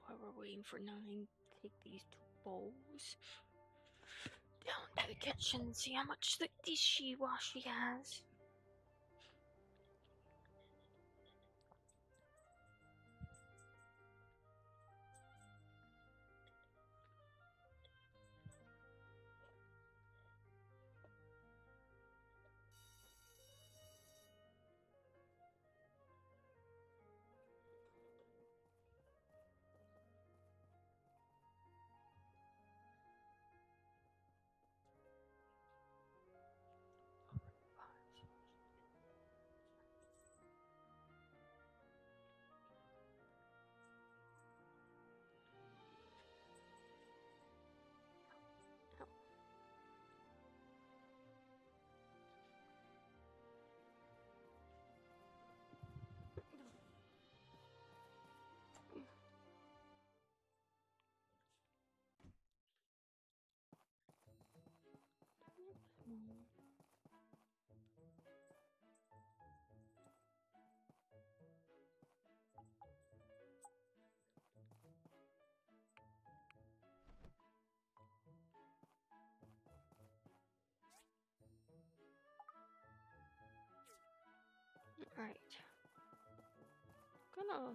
While we're waiting for nine, take these two bowls down to the kitchen see how much the dishy washy has. Alright. Gonna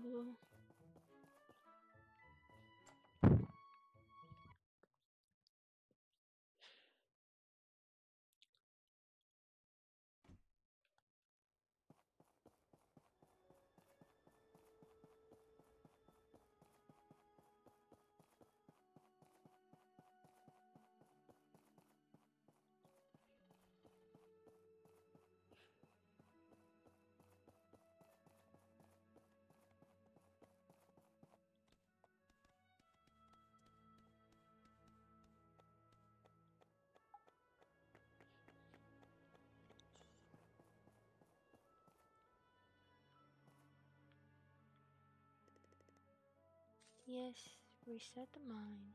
Yes, reset the mine.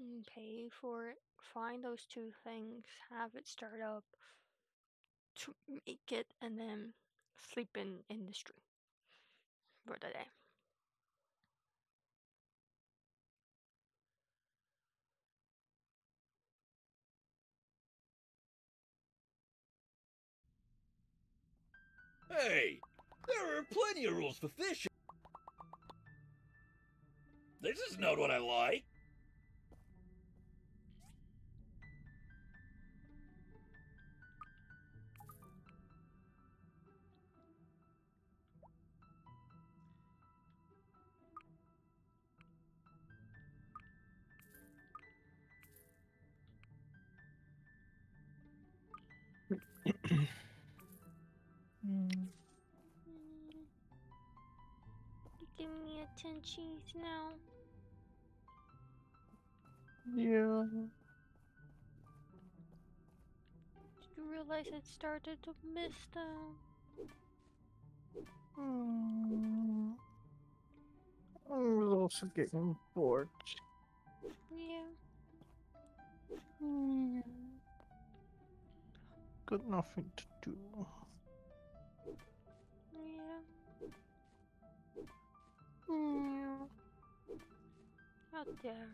And pay for it. Find those two things. Have it start up. To make it, and then sleep in industry for the day.
Hey, there are plenty of rules for fishing. This is not what I like.
Give me a 10 cheese now?
Yeah.
Did you realize it started to miss them?
Mm. I was also getting bored.
Yeah.
Mm. Got nothing to do.
Yeah. Mm. How dare.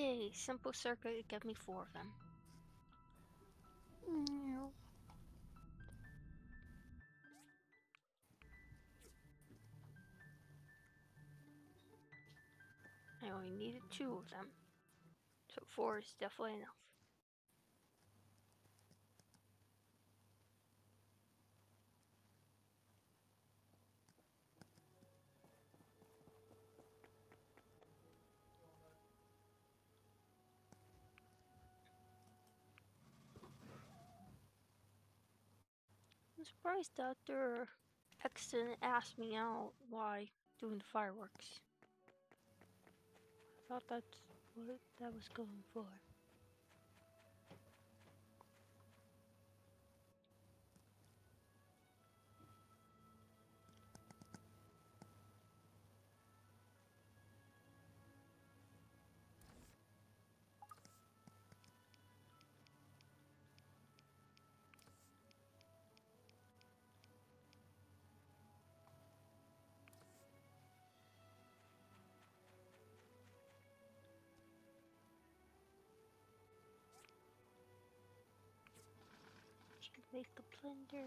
Yay, simple circuit get me four of them. I only needed two of them. So four is definitely enough. Surprised Dr. Pexton asked me out why doing the fireworks. I thought that's what that was going for. Activate the blender.